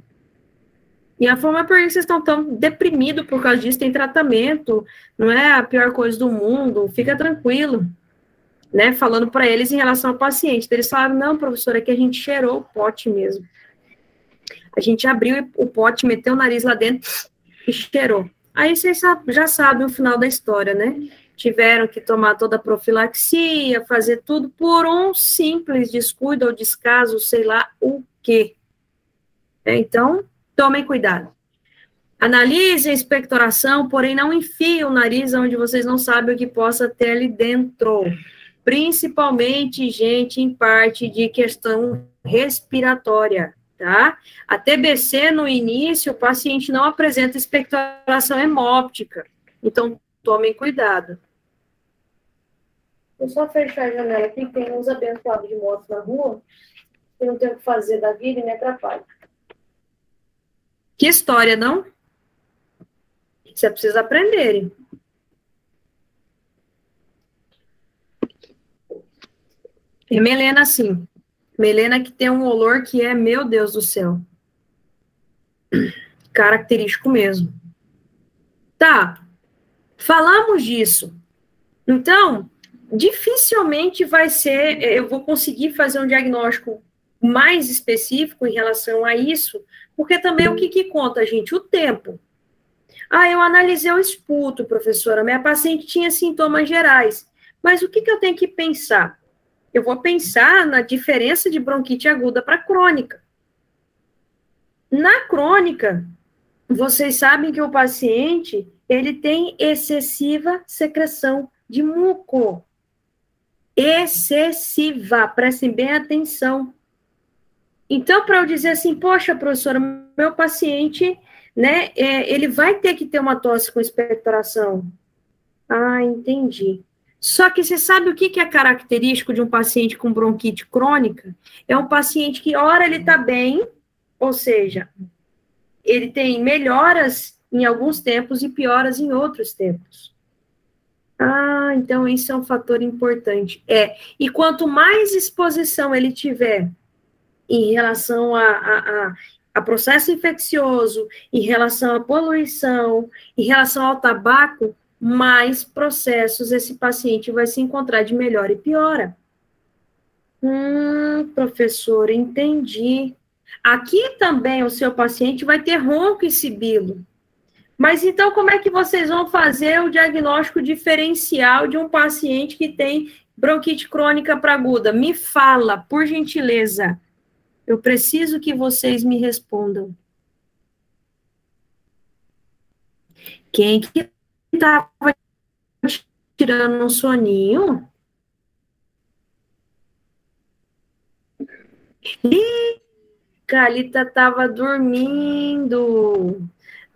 E a forma por que vocês estão tão deprimidos por causa disso, tem tratamento, não é a pior coisa do mundo, fica tranquilo. Né, falando para eles em relação ao paciente. Eles falaram, não, professora, é que a gente cheirou o pote mesmo. A gente abriu o pote, meteu o nariz lá dentro e cheirou. Aí vocês já sabem o final da história, né? Tiveram que tomar toda a profilaxia, fazer tudo por um simples descuido ou descaso, sei lá o quê. É, então, tomem cuidado. Analisem a expectoração, porém não enfiem o nariz onde vocês não sabem o que possa ter ali dentro. Principalmente, gente, em parte de questão respiratória, tá? A TBC, no início, o paciente não apresenta expectoração hemóptica. Então, tomem cuidado. Vou só fechar a janela aqui, que tem uns abençoados de moto na rua, que não tem o que fazer da vida e me atrapalha. Que história, não? Você precisa aprender. E melena, assim. Melena que tem um olor que é, meu Deus do céu. Característico mesmo. Tá. Falamos disso. Então, dificilmente vai ser, é, eu vou conseguir fazer um diagnóstico mais específico em relação a isso, porque também o que, que conta, gente? O tempo. Ah, eu analisei o esputo, professora, minha paciente tinha sintomas gerais, mas o que, que eu tenho que pensar? Eu vou pensar na diferença de bronquite aguda para crônica. Na crônica, vocês sabem que o paciente, ele tem excessiva secreção de muco excessiva, prestem bem atenção. Então, para eu dizer assim, poxa, professora, meu paciente, né, é, ele vai ter que ter uma tosse com expectoração. Ah, entendi. Só que você sabe o que, que é característico de um paciente com bronquite crônica? É um paciente que, ora, ele está bem, ou seja, ele tem melhoras em alguns tempos e pioras em outros tempos. Ah, então isso é um fator importante. É, e quanto mais exposição ele tiver em relação a, a, a, a processo infeccioso, em relação à poluição, em relação ao tabaco, mais processos esse paciente vai se encontrar de melhor e piora. Hum, professor, entendi. Aqui também o seu paciente vai ter ronco e sibilo. Mas então, como é que vocês vão fazer o diagnóstico diferencial de um paciente que tem bronquite crônica para aguda? Me fala, por gentileza. Eu preciso que vocês me respondam. Quem que estava tirando um soninho? Ih, Calita estava dormindo.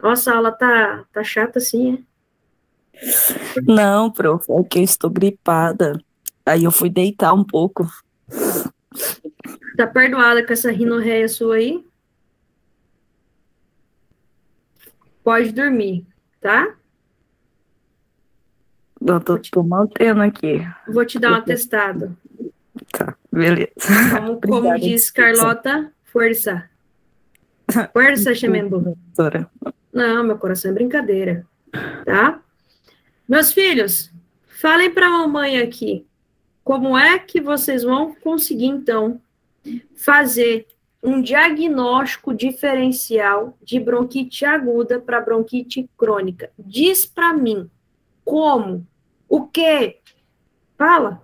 Nossa, a aula tá, tá chata assim, é? Não, prof, é que eu estou gripada. Aí eu fui deitar um pouco. Tá perdoada com essa rinorreia sua aí? Pode dormir, tá? Eu tô, tô mantendo aqui. Vou te dar um atestado. Tá, beleza. Como, como diz Carlota, força. Força, Xemembu. Não, meu coração é brincadeira, tá? Meus filhos, falem para a mamãe aqui como é que vocês vão conseguir, então, fazer um diagnóstico diferencial de bronquite aguda para bronquite crônica. Diz para mim como, o que? Fala.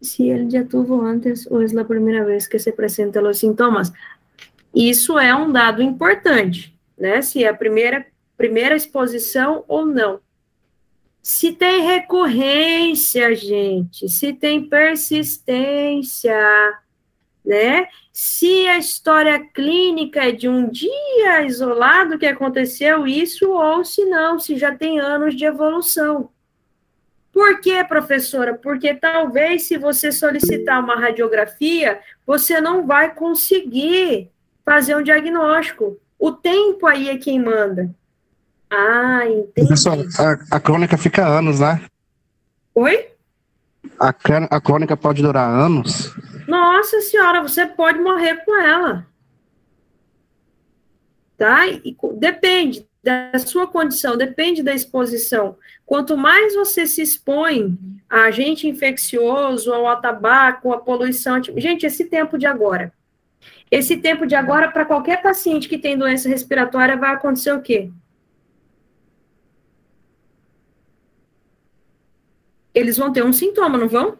Se ele já tuvo antes ou é a primeira vez que se apresentam os sintomas. Isso é um dado importante, né? Se é a primeira, primeira exposição ou não. Se tem recorrência, gente, se tem persistência, né? Se a história clínica é de um dia isolado que aconteceu isso, ou se não, se já tem anos de evolução. Por quê, professora? Porque talvez se você solicitar uma radiografia, você não vai conseguir fazer um diagnóstico. O tempo aí é quem manda. Ah, entendi. Pessoal, a, a crônica fica anos, né? Oi? A, a crônica pode durar anos? Nossa senhora, você pode morrer com ela. Tá? E, depende da sua condição, depende da exposição. Quanto mais você se expõe a agente infeccioso, ao tabaco, à poluição. Gente, esse tempo de agora. Esse tempo de agora, para qualquer paciente que tem doença respiratória, vai acontecer o quê? eles vão ter um sintoma, não vão?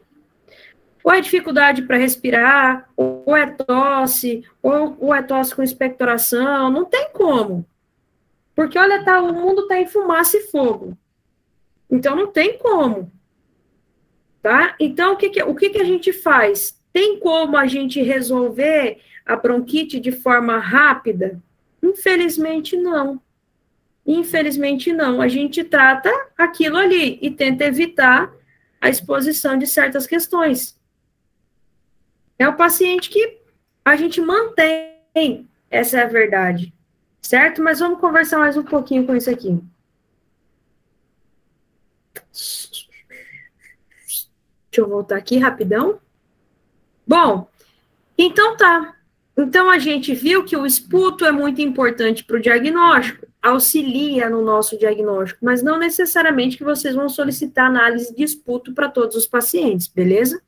Ou é dificuldade para respirar, ou é tosse, ou, ou é tosse com expectoração, não tem como. Porque, olha, tá, o mundo está em fumaça e fogo. Então, não tem como. Tá? Então, o que, que, o que, que a gente faz? Tem como a gente resolver a bronquite de forma rápida? Infelizmente, não. Infelizmente, não. A gente trata aquilo ali e tenta evitar a exposição de certas questões. É o paciente que a gente mantém, essa é a verdade, certo? Mas vamos conversar mais um pouquinho com isso aqui. Deixa eu voltar aqui rapidão. Bom, então tá. Então a gente viu que o esputo é muito importante para o diagnóstico auxilia no nosso diagnóstico, mas não necessariamente que vocês vão solicitar análise de esputo para todos os pacientes, beleza?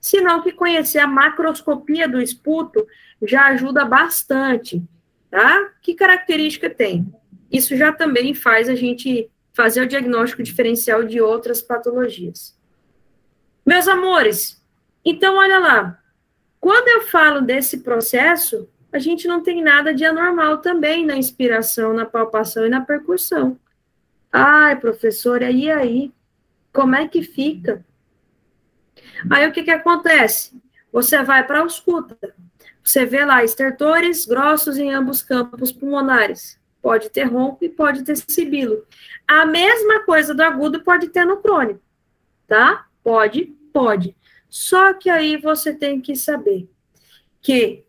Senão que conhecer a macroscopia do esputo já ajuda bastante, tá? Que característica tem? Isso já também faz a gente fazer o diagnóstico diferencial de outras patologias. Meus amores, então olha lá, quando eu falo desse processo, a gente não tem nada de anormal também na inspiração, na palpação e na percussão. Ai, professora, e aí? Como é que fica? Aí o que, que acontece? Você vai para a ausculta. Você vê lá estertores grossos em ambos campos pulmonares. Pode ter ronco e pode ter sibilo. A mesma coisa do agudo pode ter no crônico, tá? Pode, pode. Só que aí você tem que saber que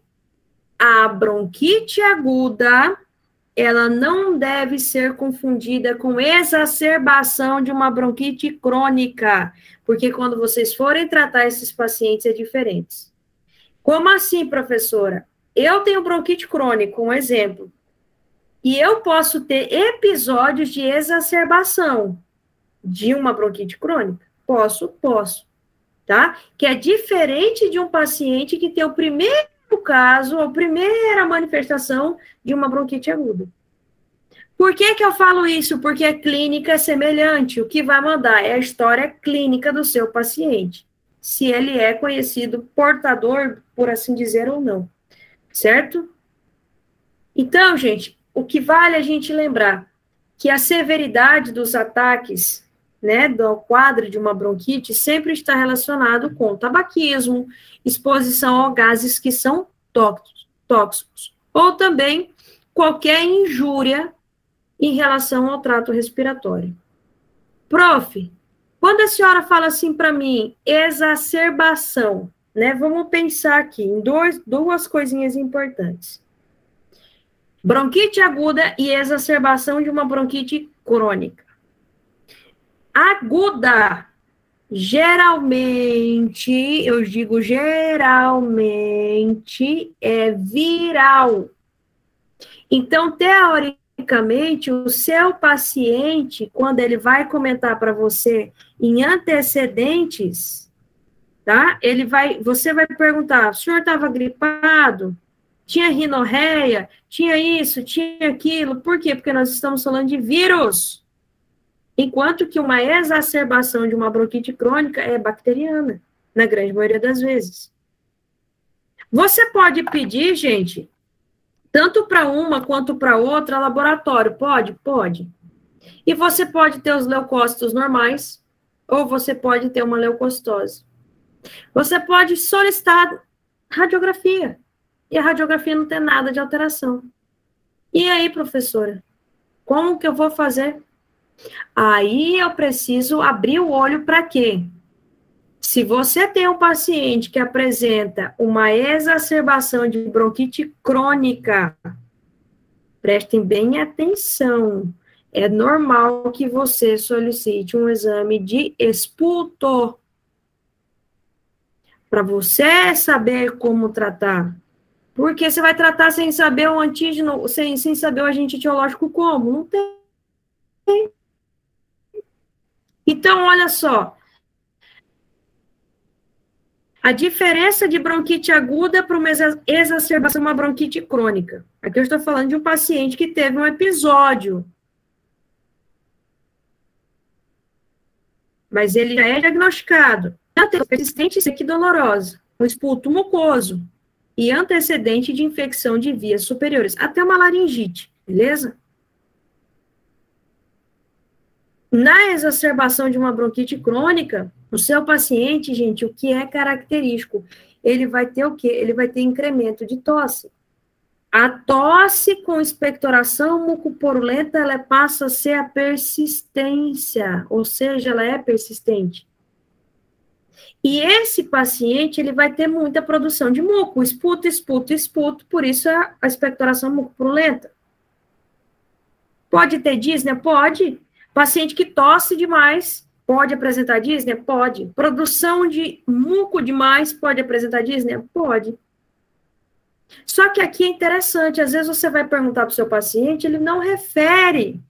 a bronquite aguda, ela não deve ser confundida com exacerbação de uma bronquite crônica, porque quando vocês forem tratar esses pacientes é diferente. Como assim, professora? Eu tenho bronquite crônica, um exemplo, e eu posso ter episódios de exacerbação de uma bronquite crônica? Posso, posso, tá? Que é diferente de um paciente que tem o primeiro caso, a primeira manifestação de uma bronquite aguda. Por que, que eu falo isso? Porque a clínica é semelhante. O que vai mandar é a história clínica do seu paciente. Se ele é conhecido portador, por assim dizer, ou não. Certo? Então, gente, o que vale a gente lembrar que a severidade dos ataques né, do quadro de uma bronquite sempre está relacionado com tabaquismo, exposição a gases que são tóxicos, ou também qualquer injúria em relação ao trato respiratório. Prof, quando a senhora fala assim para mim, exacerbação, né? Vamos pensar aqui em dois, duas coisinhas importantes. Bronquite aguda e exacerbação de uma bronquite crônica aguda. Geralmente, eu digo geralmente, é viral. Então, teoricamente, o seu paciente, quando ele vai comentar para você em antecedentes, tá? Ele vai, você vai perguntar, o senhor estava gripado? Tinha rinorreia? Tinha isso? Tinha aquilo? Por quê? Porque nós estamos falando de vírus. Enquanto que uma exacerbação de uma bronquite crônica é bacteriana, na grande maioria das vezes. Você pode pedir, gente, tanto para uma quanto para outra laboratório. Pode? Pode. E você pode ter os leucócitos normais, ou você pode ter uma leucocitose. Você pode solicitar radiografia. E a radiografia não tem nada de alteração. E aí, professora? Como que eu vou fazer? Aí eu preciso abrir o olho para quê? Se você tem um paciente que apresenta uma exacerbação de bronquite crônica, prestem bem atenção. É normal que você solicite um exame de expultor para você saber como tratar. Porque você vai tratar sem saber o antígeno, sem, sem saber o agente etiológico como? Não tem. Então, olha só. A diferença de bronquite aguda para uma exacerbação, uma bronquite crônica. Aqui eu estou falando de um paciente que teve um episódio. Mas ele já é diagnosticado persistente seca dolorosa, um expulto mucoso e antecedente de infecção de vias superiores, até uma laringite, beleza? Na exacerbação de uma bronquite crônica, o seu paciente, gente, o que é característico? Ele vai ter o quê? Ele vai ter incremento de tosse. A tosse com expectoração mucoporulenta, ela passa a ser a persistência, ou seja, ela é persistente. E esse paciente, ele vai ter muita produção de muco, esputo, esputo, esputo, por isso a, a expectoração mucopurulenta. Pode ter disney? Pode. Paciente que tosse demais, pode apresentar disney? Pode. Produção de muco demais, pode apresentar disney? Pode. Só que aqui é interessante, às vezes você vai perguntar para o seu paciente, ele não refere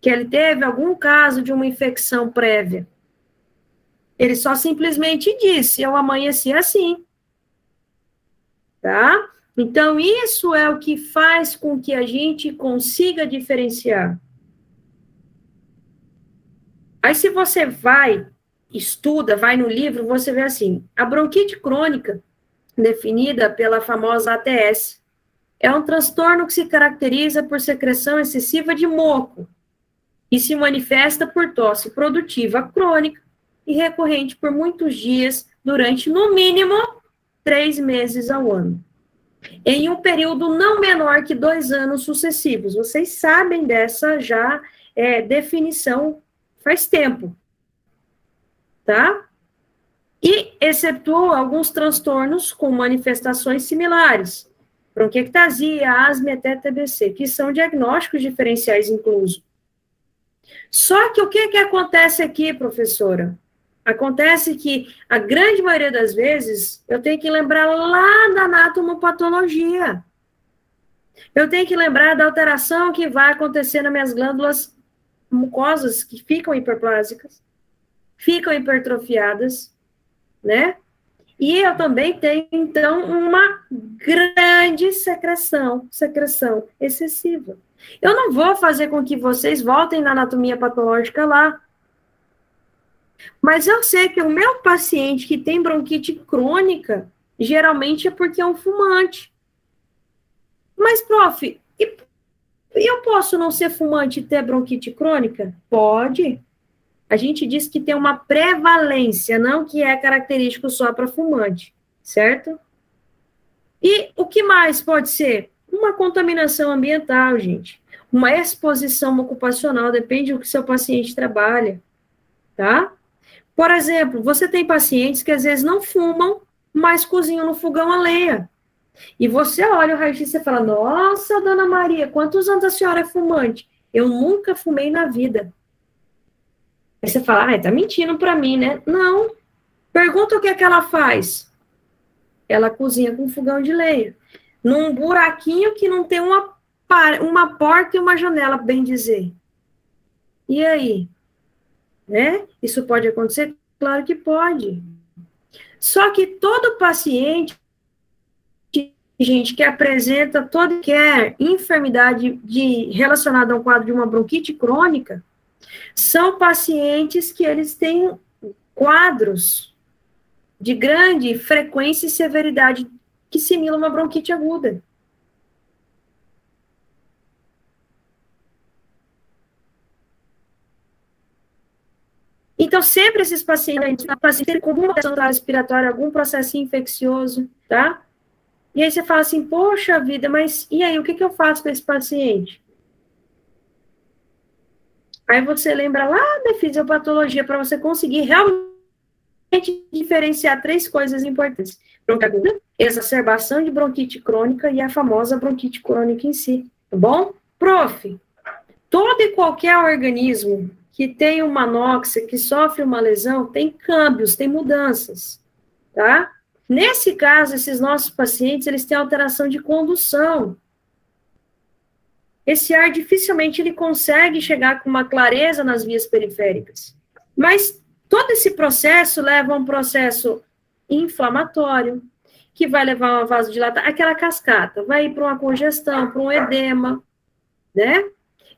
que ele teve algum caso de uma infecção prévia. Ele só simplesmente disse: Eu amanheci assim. Tá? Então, isso é o que faz com que a gente consiga diferenciar. Aí, se você vai, estuda, vai no livro, você vê assim: a bronquite crônica, definida pela famosa ATS, é um transtorno que se caracteriza por secreção excessiva de moco e se manifesta por tosse produtiva crônica e recorrente por muitos dias durante, no mínimo, três meses ao ano. Em um período não menor que dois anos sucessivos. Vocês sabem dessa já é, definição faz tempo. Tá? E excetuou alguns transtornos com manifestações similares, bronquiectasia, asma e até TBC, que são diagnósticos diferenciais incluso. Só que o que, que acontece aqui, professora? Acontece que a grande maioria das vezes eu tenho que lembrar lá da anatomopatologia. Eu tenho que lembrar da alteração que vai acontecer nas minhas glândulas mucosas que ficam hiperplásicas, ficam hipertrofiadas, né? E eu também tenho, então, uma grande secreção, secreção excessiva. Eu não vou fazer com que vocês voltem na anatomia patológica lá, mas eu sei que o meu paciente que tem bronquite crônica, geralmente é porque é um fumante. Mas, prof, e, eu posso não ser fumante e ter bronquite crônica? Pode. A gente diz que tem uma prevalência, não que é característico só para fumante, certo? E o que mais pode ser? Uma contaminação ambiental, gente. Uma exposição ocupacional, depende do que seu paciente trabalha, tá? Por exemplo, você tem pacientes que às vezes não fumam, mas cozinham no fogão a lenha. E você olha o raio-x e fala: Nossa, dona Maria, quantos anos a senhora é fumante? Eu nunca fumei na vida. Aí você fala: Ah, tá mentindo para mim, né? Não. Pergunta o que, é que ela faz. Ela cozinha com fogão de lenha. Num buraquinho que não tem uma, uma porta e uma janela, bem dizer. E aí? né? Isso pode acontecer? Claro que pode. Só que todo paciente, gente, que apresenta toda qualquer enfermidade de, relacionada ao quadro de uma bronquite crônica, são pacientes que eles têm quadros de grande frequência e severidade que simulam uma bronquite aguda. Então, sempre esses pacientes, pacientes com alguma doença respiratória, algum processo infeccioso, tá? E aí você fala assim, poxa vida, mas e aí, o que, que eu faço com esse paciente? Aí você lembra lá da fisiopatologia para você conseguir realmente diferenciar três coisas importantes. Bronquite exacerbação de bronquite crônica e a famosa bronquite crônica em si, tá bom? Prof, todo e qualquer organismo que tem uma anóxia, que sofre uma lesão, tem câmbios, tem mudanças, tá? Nesse caso, esses nossos pacientes, eles têm alteração de condução. Esse ar dificilmente ele consegue chegar com uma clareza nas vias periféricas. Mas todo esse processo leva a um processo inflamatório, que vai levar a uma vasodilatação, aquela cascata, vai ir para uma congestão, para um edema, né?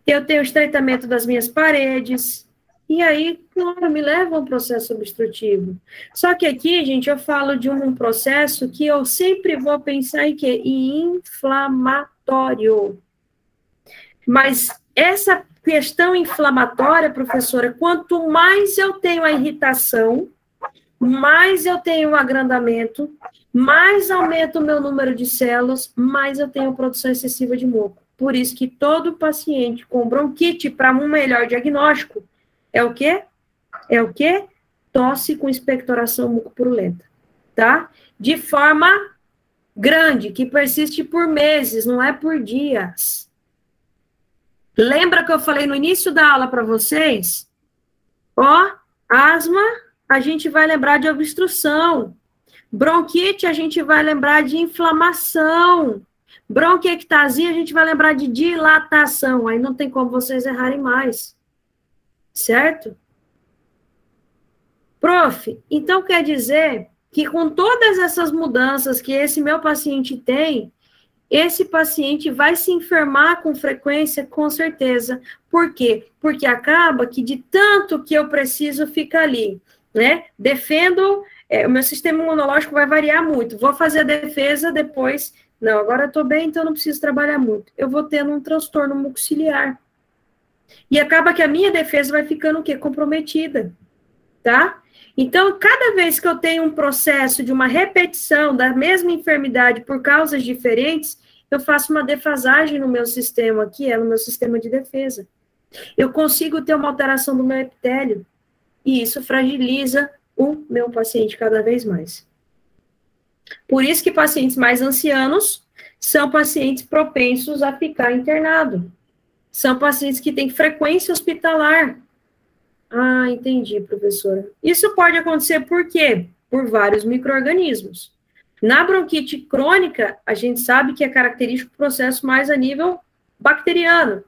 Eu tenho estreitamento das minhas paredes, e aí, claro, me leva a um processo obstrutivo. Só que aqui, gente, eu falo de um processo que eu sempre vou pensar em quê? Em inflamatório. Mas essa questão inflamatória, professora, quanto mais eu tenho a irritação, mais eu tenho um agrandamento, mais aumenta o meu número de células, mais eu tenho produção excessiva de muco. Por isso que todo paciente com bronquite, para um melhor diagnóstico, é o quê? É o quê? Tosse com expectoração mucopurulenta, tá? De forma grande, que persiste por meses, não é por dias. Lembra que eu falei no início da aula para vocês? Ó, asma, a gente vai lembrar de obstrução. Bronquite, a gente vai lembrar de inflamação. Bronquiectasia, a gente vai lembrar de dilatação. Aí não tem como vocês errarem mais. Certo? Prof, então quer dizer que com todas essas mudanças que esse meu paciente tem, esse paciente vai se enfermar com frequência, com certeza. Por quê? Porque acaba que de tanto que eu preciso ficar ali, né? Defendo, é, o meu sistema imunológico vai variar muito. Vou fazer a defesa depois. Não, agora eu tô bem, então não preciso trabalhar muito. Eu vou tendo um transtorno mucociliar. E acaba que a minha defesa vai ficando o quê? Comprometida, tá? Então, cada vez que eu tenho um processo de uma repetição da mesma enfermidade por causas diferentes, eu faço uma defasagem no meu sistema, que é no meu sistema de defesa. Eu consigo ter uma alteração do meu epitélio, e isso fragiliza o meu paciente cada vez mais. Por isso que pacientes mais ancianos são pacientes propensos a ficar internado. São pacientes que têm frequência hospitalar, ah, entendi, professora. Isso pode acontecer por quê? Por vários micro-organismos. Na bronquite crônica, a gente sabe que é característico o processo mais a nível bacteriano.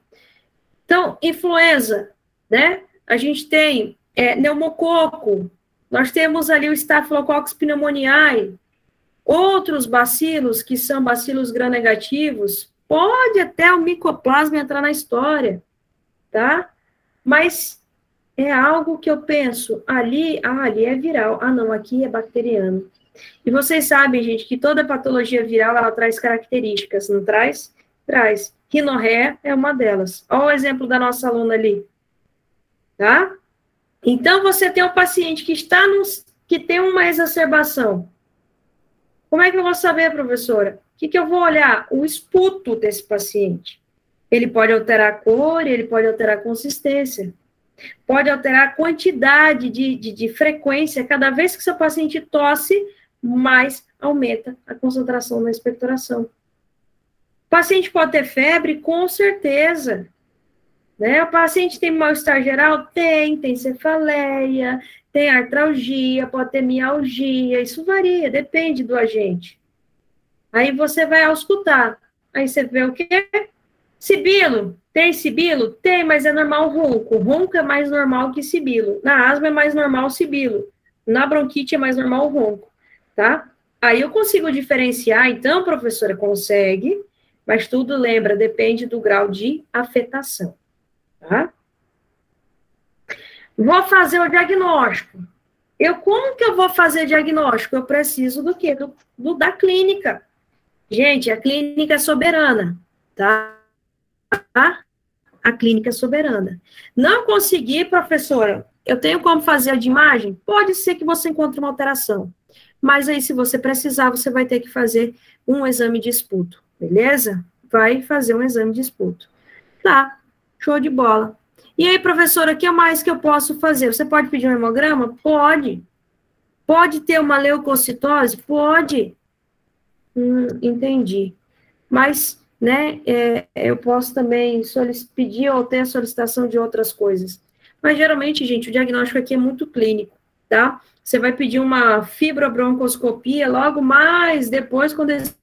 Então, influenza, né? A gente tem é, pneumococo, nós temos ali o Staphylococcus pneumoniae, outros bacilos, que são bacilos gram-negativos, pode até o micoplasma entrar na história, tá? Mas é algo que eu penso, ali, ah, ali é viral, ah, não, aqui é bacteriano. E vocês sabem, gente, que toda patologia viral, ela traz características, não traz? Traz. Rinorré é uma delas. Olha o exemplo da nossa aluna ali. Tá? Então, você tem um paciente que está no, que tem uma exacerbação. Como é que eu vou saber, professora? O que, que eu vou olhar? O esputo desse paciente. Ele pode alterar a cor, ele pode alterar a consistência pode alterar a quantidade de, de, de frequência. Cada vez que seu paciente tosse, mais aumenta a concentração na expectoração. O paciente pode ter febre? Com certeza. Né? O paciente tem mal-estar geral? Tem, tem cefaleia, tem artralgia, pode ter mialgia, isso varia, depende do agente. Aí você vai auscultar. Aí você vê o quê? Sibilo, tem sibilo? Tem, mas é normal ronco. Ronco é mais normal que sibilo. Na asma é mais normal sibilo. Na bronquite é mais normal ronco. tá? Aí eu consigo diferenciar, então, professora, consegue, mas tudo lembra, depende do grau de afetação, tá? Vou fazer o diagnóstico. Eu, como que eu vou fazer diagnóstico? Eu preciso do quê? Do, do da clínica. Gente, a clínica é soberana, tá? A clínica soberana. Não consegui, professora, eu tenho como fazer a de imagem? Pode ser que você encontre uma alteração. Mas aí, se você precisar, você vai ter que fazer um exame de esputo, beleza? Vai fazer um exame de esputo. Tá, show de bola. E aí, professora, o que mais que eu posso fazer? Você pode pedir um hemograma? Pode. Pode ter uma leucocitose? Pode. Hum, entendi. Mas, né, é, eu posso também pedir ou ter a solicitação de outras coisas. Mas, geralmente, gente, o diagnóstico aqui é muito clínico, tá? Você vai pedir uma fibrobroncoscopia logo mais depois, quando esse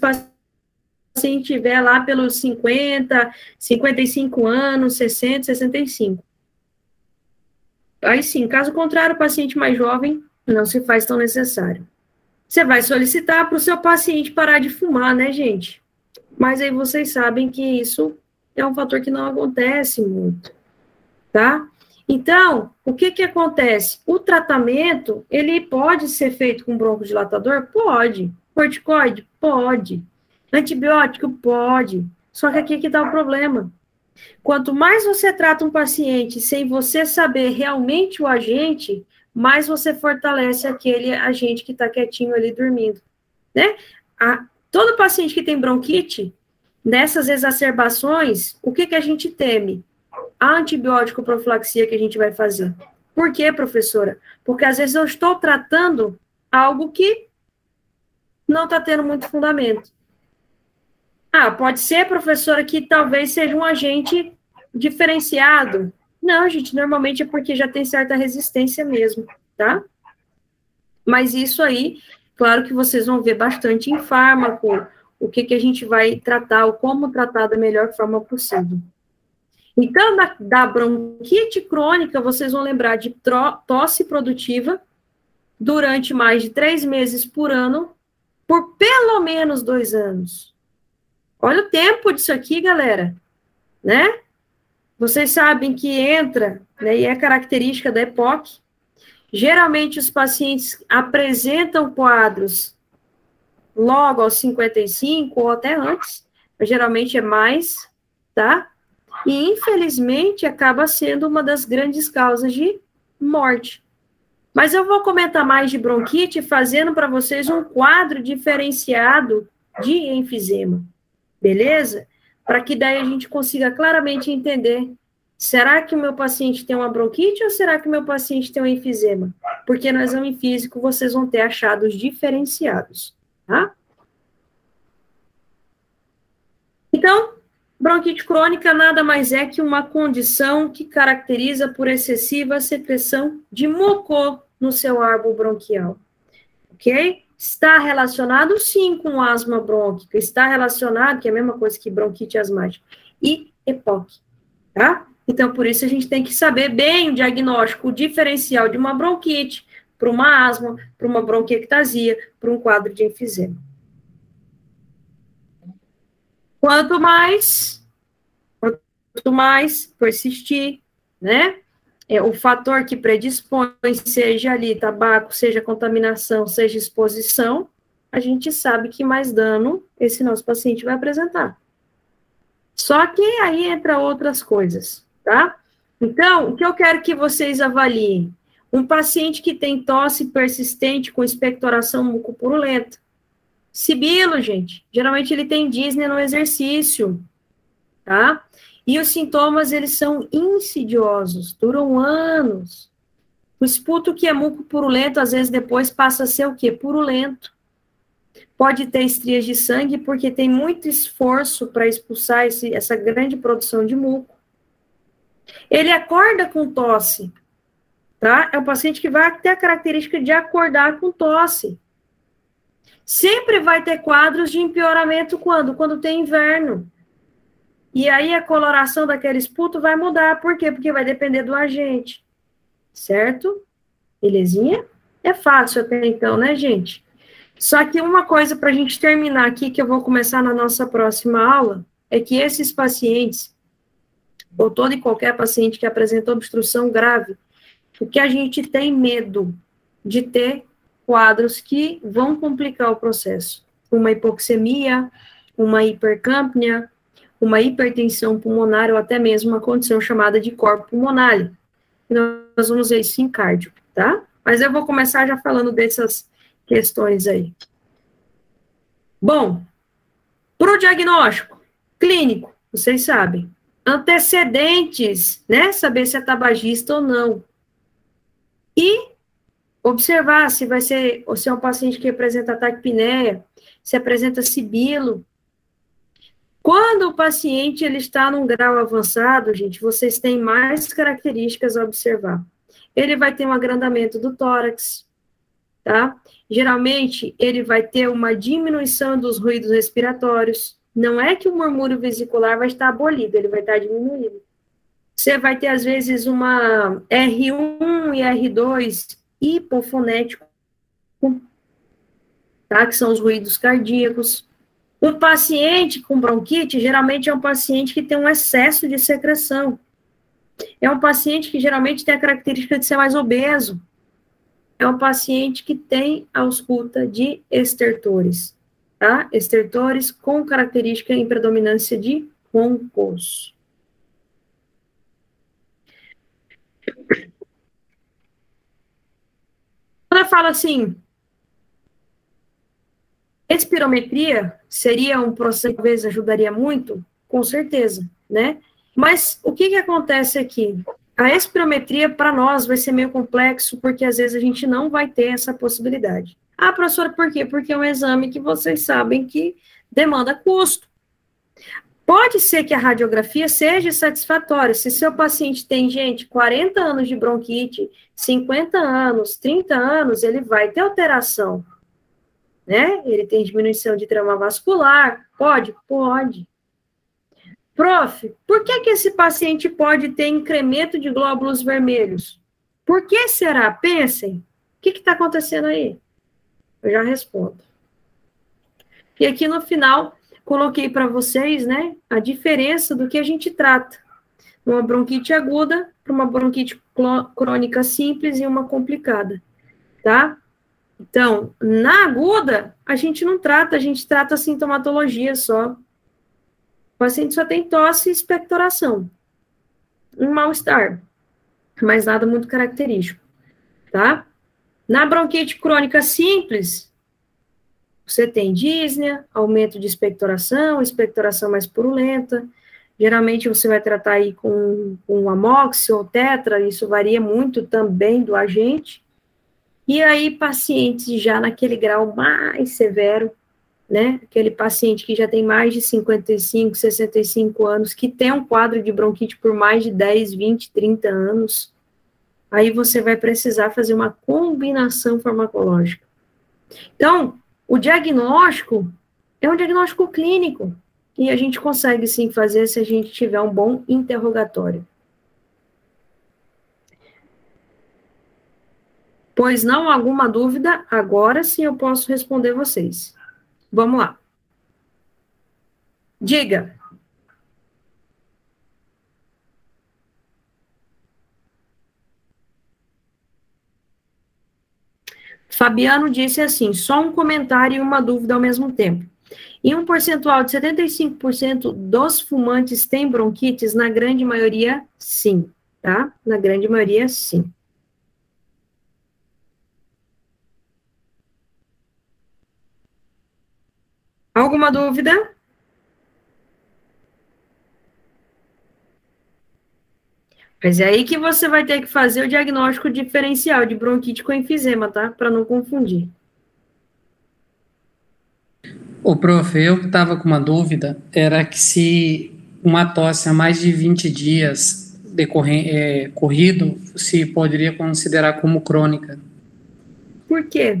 paciente estiver lá pelos 50, 55 anos, 60, 65. Aí sim, caso contrário, o paciente mais jovem não se faz tão necessário. Você vai solicitar para o seu paciente parar de fumar, né, gente? Mas aí vocês sabem que isso é um fator que não acontece muito, tá? Então, o que que acontece? O tratamento, ele pode ser feito com broncodilatador? Pode. Corticoide? Pode. Antibiótico? Pode. Só que aqui que está o problema. Quanto mais você trata um paciente sem você saber realmente o agente, mais você fortalece aquele agente que está quietinho ali dormindo, né? A, todo paciente que tem bronquite, nessas exacerbações, o que, que a gente teme? A antibiótico profilaxia que a gente vai fazer. Por quê, professora? Porque às vezes eu estou tratando algo que não está tendo muito fundamento. Ah, pode ser, professora, que talvez seja um agente diferenciado. Não, gente, normalmente é porque já tem certa resistência mesmo, tá? Mas isso aí, claro que vocês vão ver bastante em fármaco, o que, que a gente vai tratar, ou como tratar da melhor forma possível. Então, da, da bronquite crônica, vocês vão lembrar de tosse produtiva durante mais de três meses por ano, por pelo menos dois anos. Olha o tempo disso aqui, galera, né? Vocês sabem que entra, né, e é característica da EPOC, geralmente os pacientes apresentam quadros logo aos 55 ou até antes, mas geralmente é mais, tá? E infelizmente acaba sendo uma das grandes causas de morte. Mas eu vou comentar mais de bronquite fazendo para vocês um quadro diferenciado de enfisema beleza? Para que daí a gente consiga claramente entender: será que o meu paciente tem uma bronquite ou será que o meu paciente tem um enfisema? Porque no exame físico vocês vão ter achados diferenciados, tá? Então, bronquite crônica nada mais é que uma condição que caracteriza por excessiva secreção de muco no seu arbo bronquial, ok? Está relacionado, sim, com asma brônquica. Está relacionado, que é a mesma coisa que bronquite asmática. E EPOC, tá? Então, por isso a gente tem que saber bem o diagnóstico, diferencial de uma bronquite para uma asma, para uma bronquiectasia, para um quadro de enfisema. Quanto mais, quanto mais persistir, né? é, o fator que predispõe, seja ali tabaco, seja contaminação, seja exposição, a gente sabe que mais dano esse nosso paciente vai apresentar. Só que aí entra outras coisas, tá? Então, o que eu quero que vocês avaliem? Um paciente que tem tosse persistente com expectoração mucopurulenta. Sibilo, gente, geralmente ele tem Disney no exercício, tá? E os sintomas, eles são insidiosos, duram anos. O esputo que é muco purulento, às vezes depois passa a ser o quê? Purulento. Pode ter estrias de sangue, porque tem muito esforço para expulsar esse, essa grande produção de muco. Ele acorda com tosse, tá? É um paciente que vai ter a característica de acordar com tosse. Sempre vai ter quadros de empeoramento quando? Quando tem inverno. E aí a coloração daquele esputo vai mudar. Por quê? Porque vai depender do agente. Certo? Belezinha? É fácil até então, né, gente? Só que uma coisa para a gente terminar aqui, que eu vou começar na nossa próxima aula, é que esses pacientes, ou todo e qualquer paciente que apresenta obstrução grave, o que a gente tem medo de ter quadros que vão complicar o processo. Uma hipoxemia, uma hipercâmpnia, uma hipertensão pulmonar ou até mesmo uma condição chamada de corpo pulmonar. Nós vamos ver isso em cardio, tá? Mas eu vou começar já falando dessas questões aí. Bom, para o diagnóstico clínico, vocês sabem, antecedentes, né? Saber se é tabagista ou não. E observar se vai ser, ou se é um paciente que apresenta taquipneia, se apresenta sibilo. Quando o paciente ele está num grau avançado, gente, vocês têm mais características a observar. Ele vai ter um agrandamento do tórax, tá? Geralmente, ele vai ter uma diminuição dos ruídos respiratórios. Não é que o murmúrio vesicular vai estar abolido, ele vai estar diminuído. Você vai ter, às vezes, uma R1 e R2 hipofonético, tá? que são os ruídos cardíacos. O paciente com bronquite, geralmente é um paciente que tem um excesso de secreção. É um paciente que geralmente tem a característica de ser mais obeso. É um paciente que tem ausculta de estertores, tá? Estertores com característica em predominância de roncos. Quando eu falo assim, espirometria seria um processo que talvez ajudaria muito, com certeza, né? Mas o que, que acontece aqui? A espirometria, para nós, vai ser meio complexo, porque às vezes a gente não vai ter essa possibilidade. Ah, professora, por quê? Porque é um exame que vocês sabem que demanda custo. Pode ser que a radiografia seja satisfatória. Se seu paciente tem, gente, 40 anos de bronquite, 50 anos, 30 anos, ele vai ter alteração. Né? Ele tem diminuição de trauma vascular. Pode? Pode. Prof, por que, que esse paciente pode ter incremento de glóbulos vermelhos? Por que será? Pensem. O que está acontecendo aí? Eu já respondo. E aqui no final, coloquei para vocês, né, a diferença do que a gente trata. Uma bronquite aguda para uma bronquite crônica simples e uma complicada, tá? Então, na aguda, a gente não trata, a gente trata a sintomatologia só. O paciente só tem tosse e expectoração. Um mal-estar, mas nada muito característico, tá? Na bronquite crônica simples, você tem dísnea, aumento de expectoração, expectoração mais purulenta. Geralmente você vai tratar aí com, com amox ou tetra, isso varia muito também do agente. E aí, pacientes já naquele grau mais severo, né? Aquele paciente que já tem mais de 55, 65 anos, que tem um quadro de bronquite por mais de 10, 20, 30 anos. Aí você vai precisar fazer uma combinação farmacológica. Então, o diagnóstico é um diagnóstico clínico e a gente consegue sim fazer se a gente tiver um bom interrogatório. Pois não alguma dúvida, agora sim eu posso responder vocês. Vamos lá. Diga. Fabiano disse assim: só um comentário e uma dúvida ao mesmo tempo. Em um percentual de 75% dos fumantes têm bronquites, na grande maioria, sim, tá? Na grande maioria, sim. Alguma dúvida? Mas é aí que você vai ter que fazer o diagnóstico diferencial de bronquite com enfisema, tá? Para não confundir. Ô, prof, eu estava com uma dúvida, era que se uma tosse há mais de 20 dias decorrendo, é, corrido, se poderia considerar como crônica. Por quê?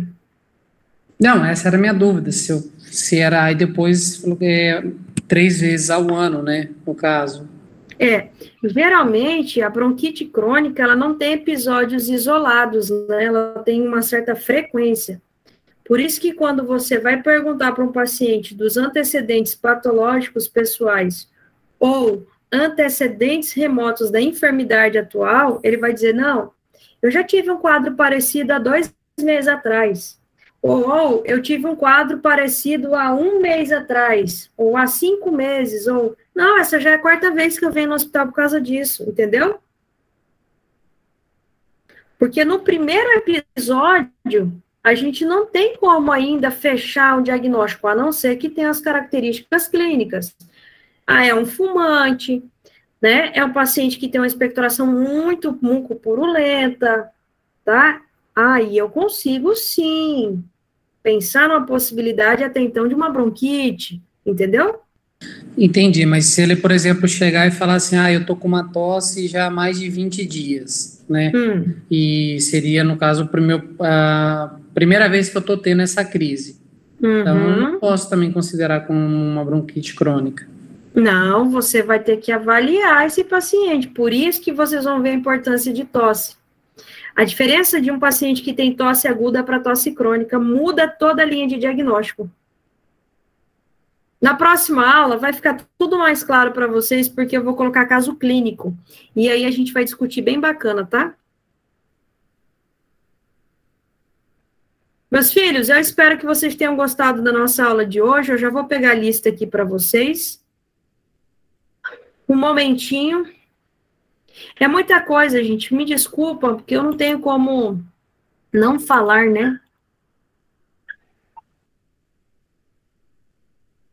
Não, essa era a minha dúvida, se, eu, se era aí depois é, três vezes ao ano, né, no caso. É, geralmente a bronquite crônica ela não tem episódios isolados, né? Ela tem uma certa frequência. Por isso que quando você vai perguntar para um paciente dos antecedentes patológicos pessoais ou antecedentes remotos da enfermidade atual, ele vai dizer, não, eu já tive um quadro parecido há dois meses atrás. Ou, ou eu tive um quadro parecido há um mês atrás, ou há cinco meses, ou não, essa já é a quarta vez que eu venho no hospital por causa disso, entendeu? Porque no primeiro episódio, a gente não tem como ainda fechar um diagnóstico, a não ser que tenha as características clínicas. Ah, é um fumante, né? É um paciente que tem uma expectoração muito mucopurulenta, tá? Aí eu consigo sim pensar numa possibilidade até então de uma bronquite, entendeu? Entendi, mas se ele, por exemplo, chegar e falar assim, ah, eu tô com uma tosse já há mais de 20 dias, né? Hum. E seria, no caso, a primeira vez que eu tô tendo essa crise. Uhum. Então, eu não posso também considerar como uma bronquite crônica. Não, você vai ter que avaliar esse paciente. Por isso que vocês vão ver a importância de tosse. A diferença de um paciente que tem tosse aguda para tosse crônica muda toda a linha de diagnóstico. Na próxima aula vai ficar tudo mais claro para vocês, porque eu vou colocar caso clínico. E aí a gente vai discutir bem bacana, tá? Meus filhos, eu espero que vocês tenham gostado da nossa aula de hoje. Eu já vou pegar a lista aqui para vocês. Um momentinho. É muita coisa, gente. Me desculpa, porque eu não tenho como não falar, né?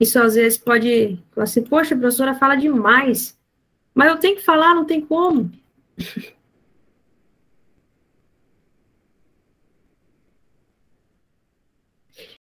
Isso às vezes pode falar assim, poxa, a professora fala demais. Mas eu tenho que falar, não tem como.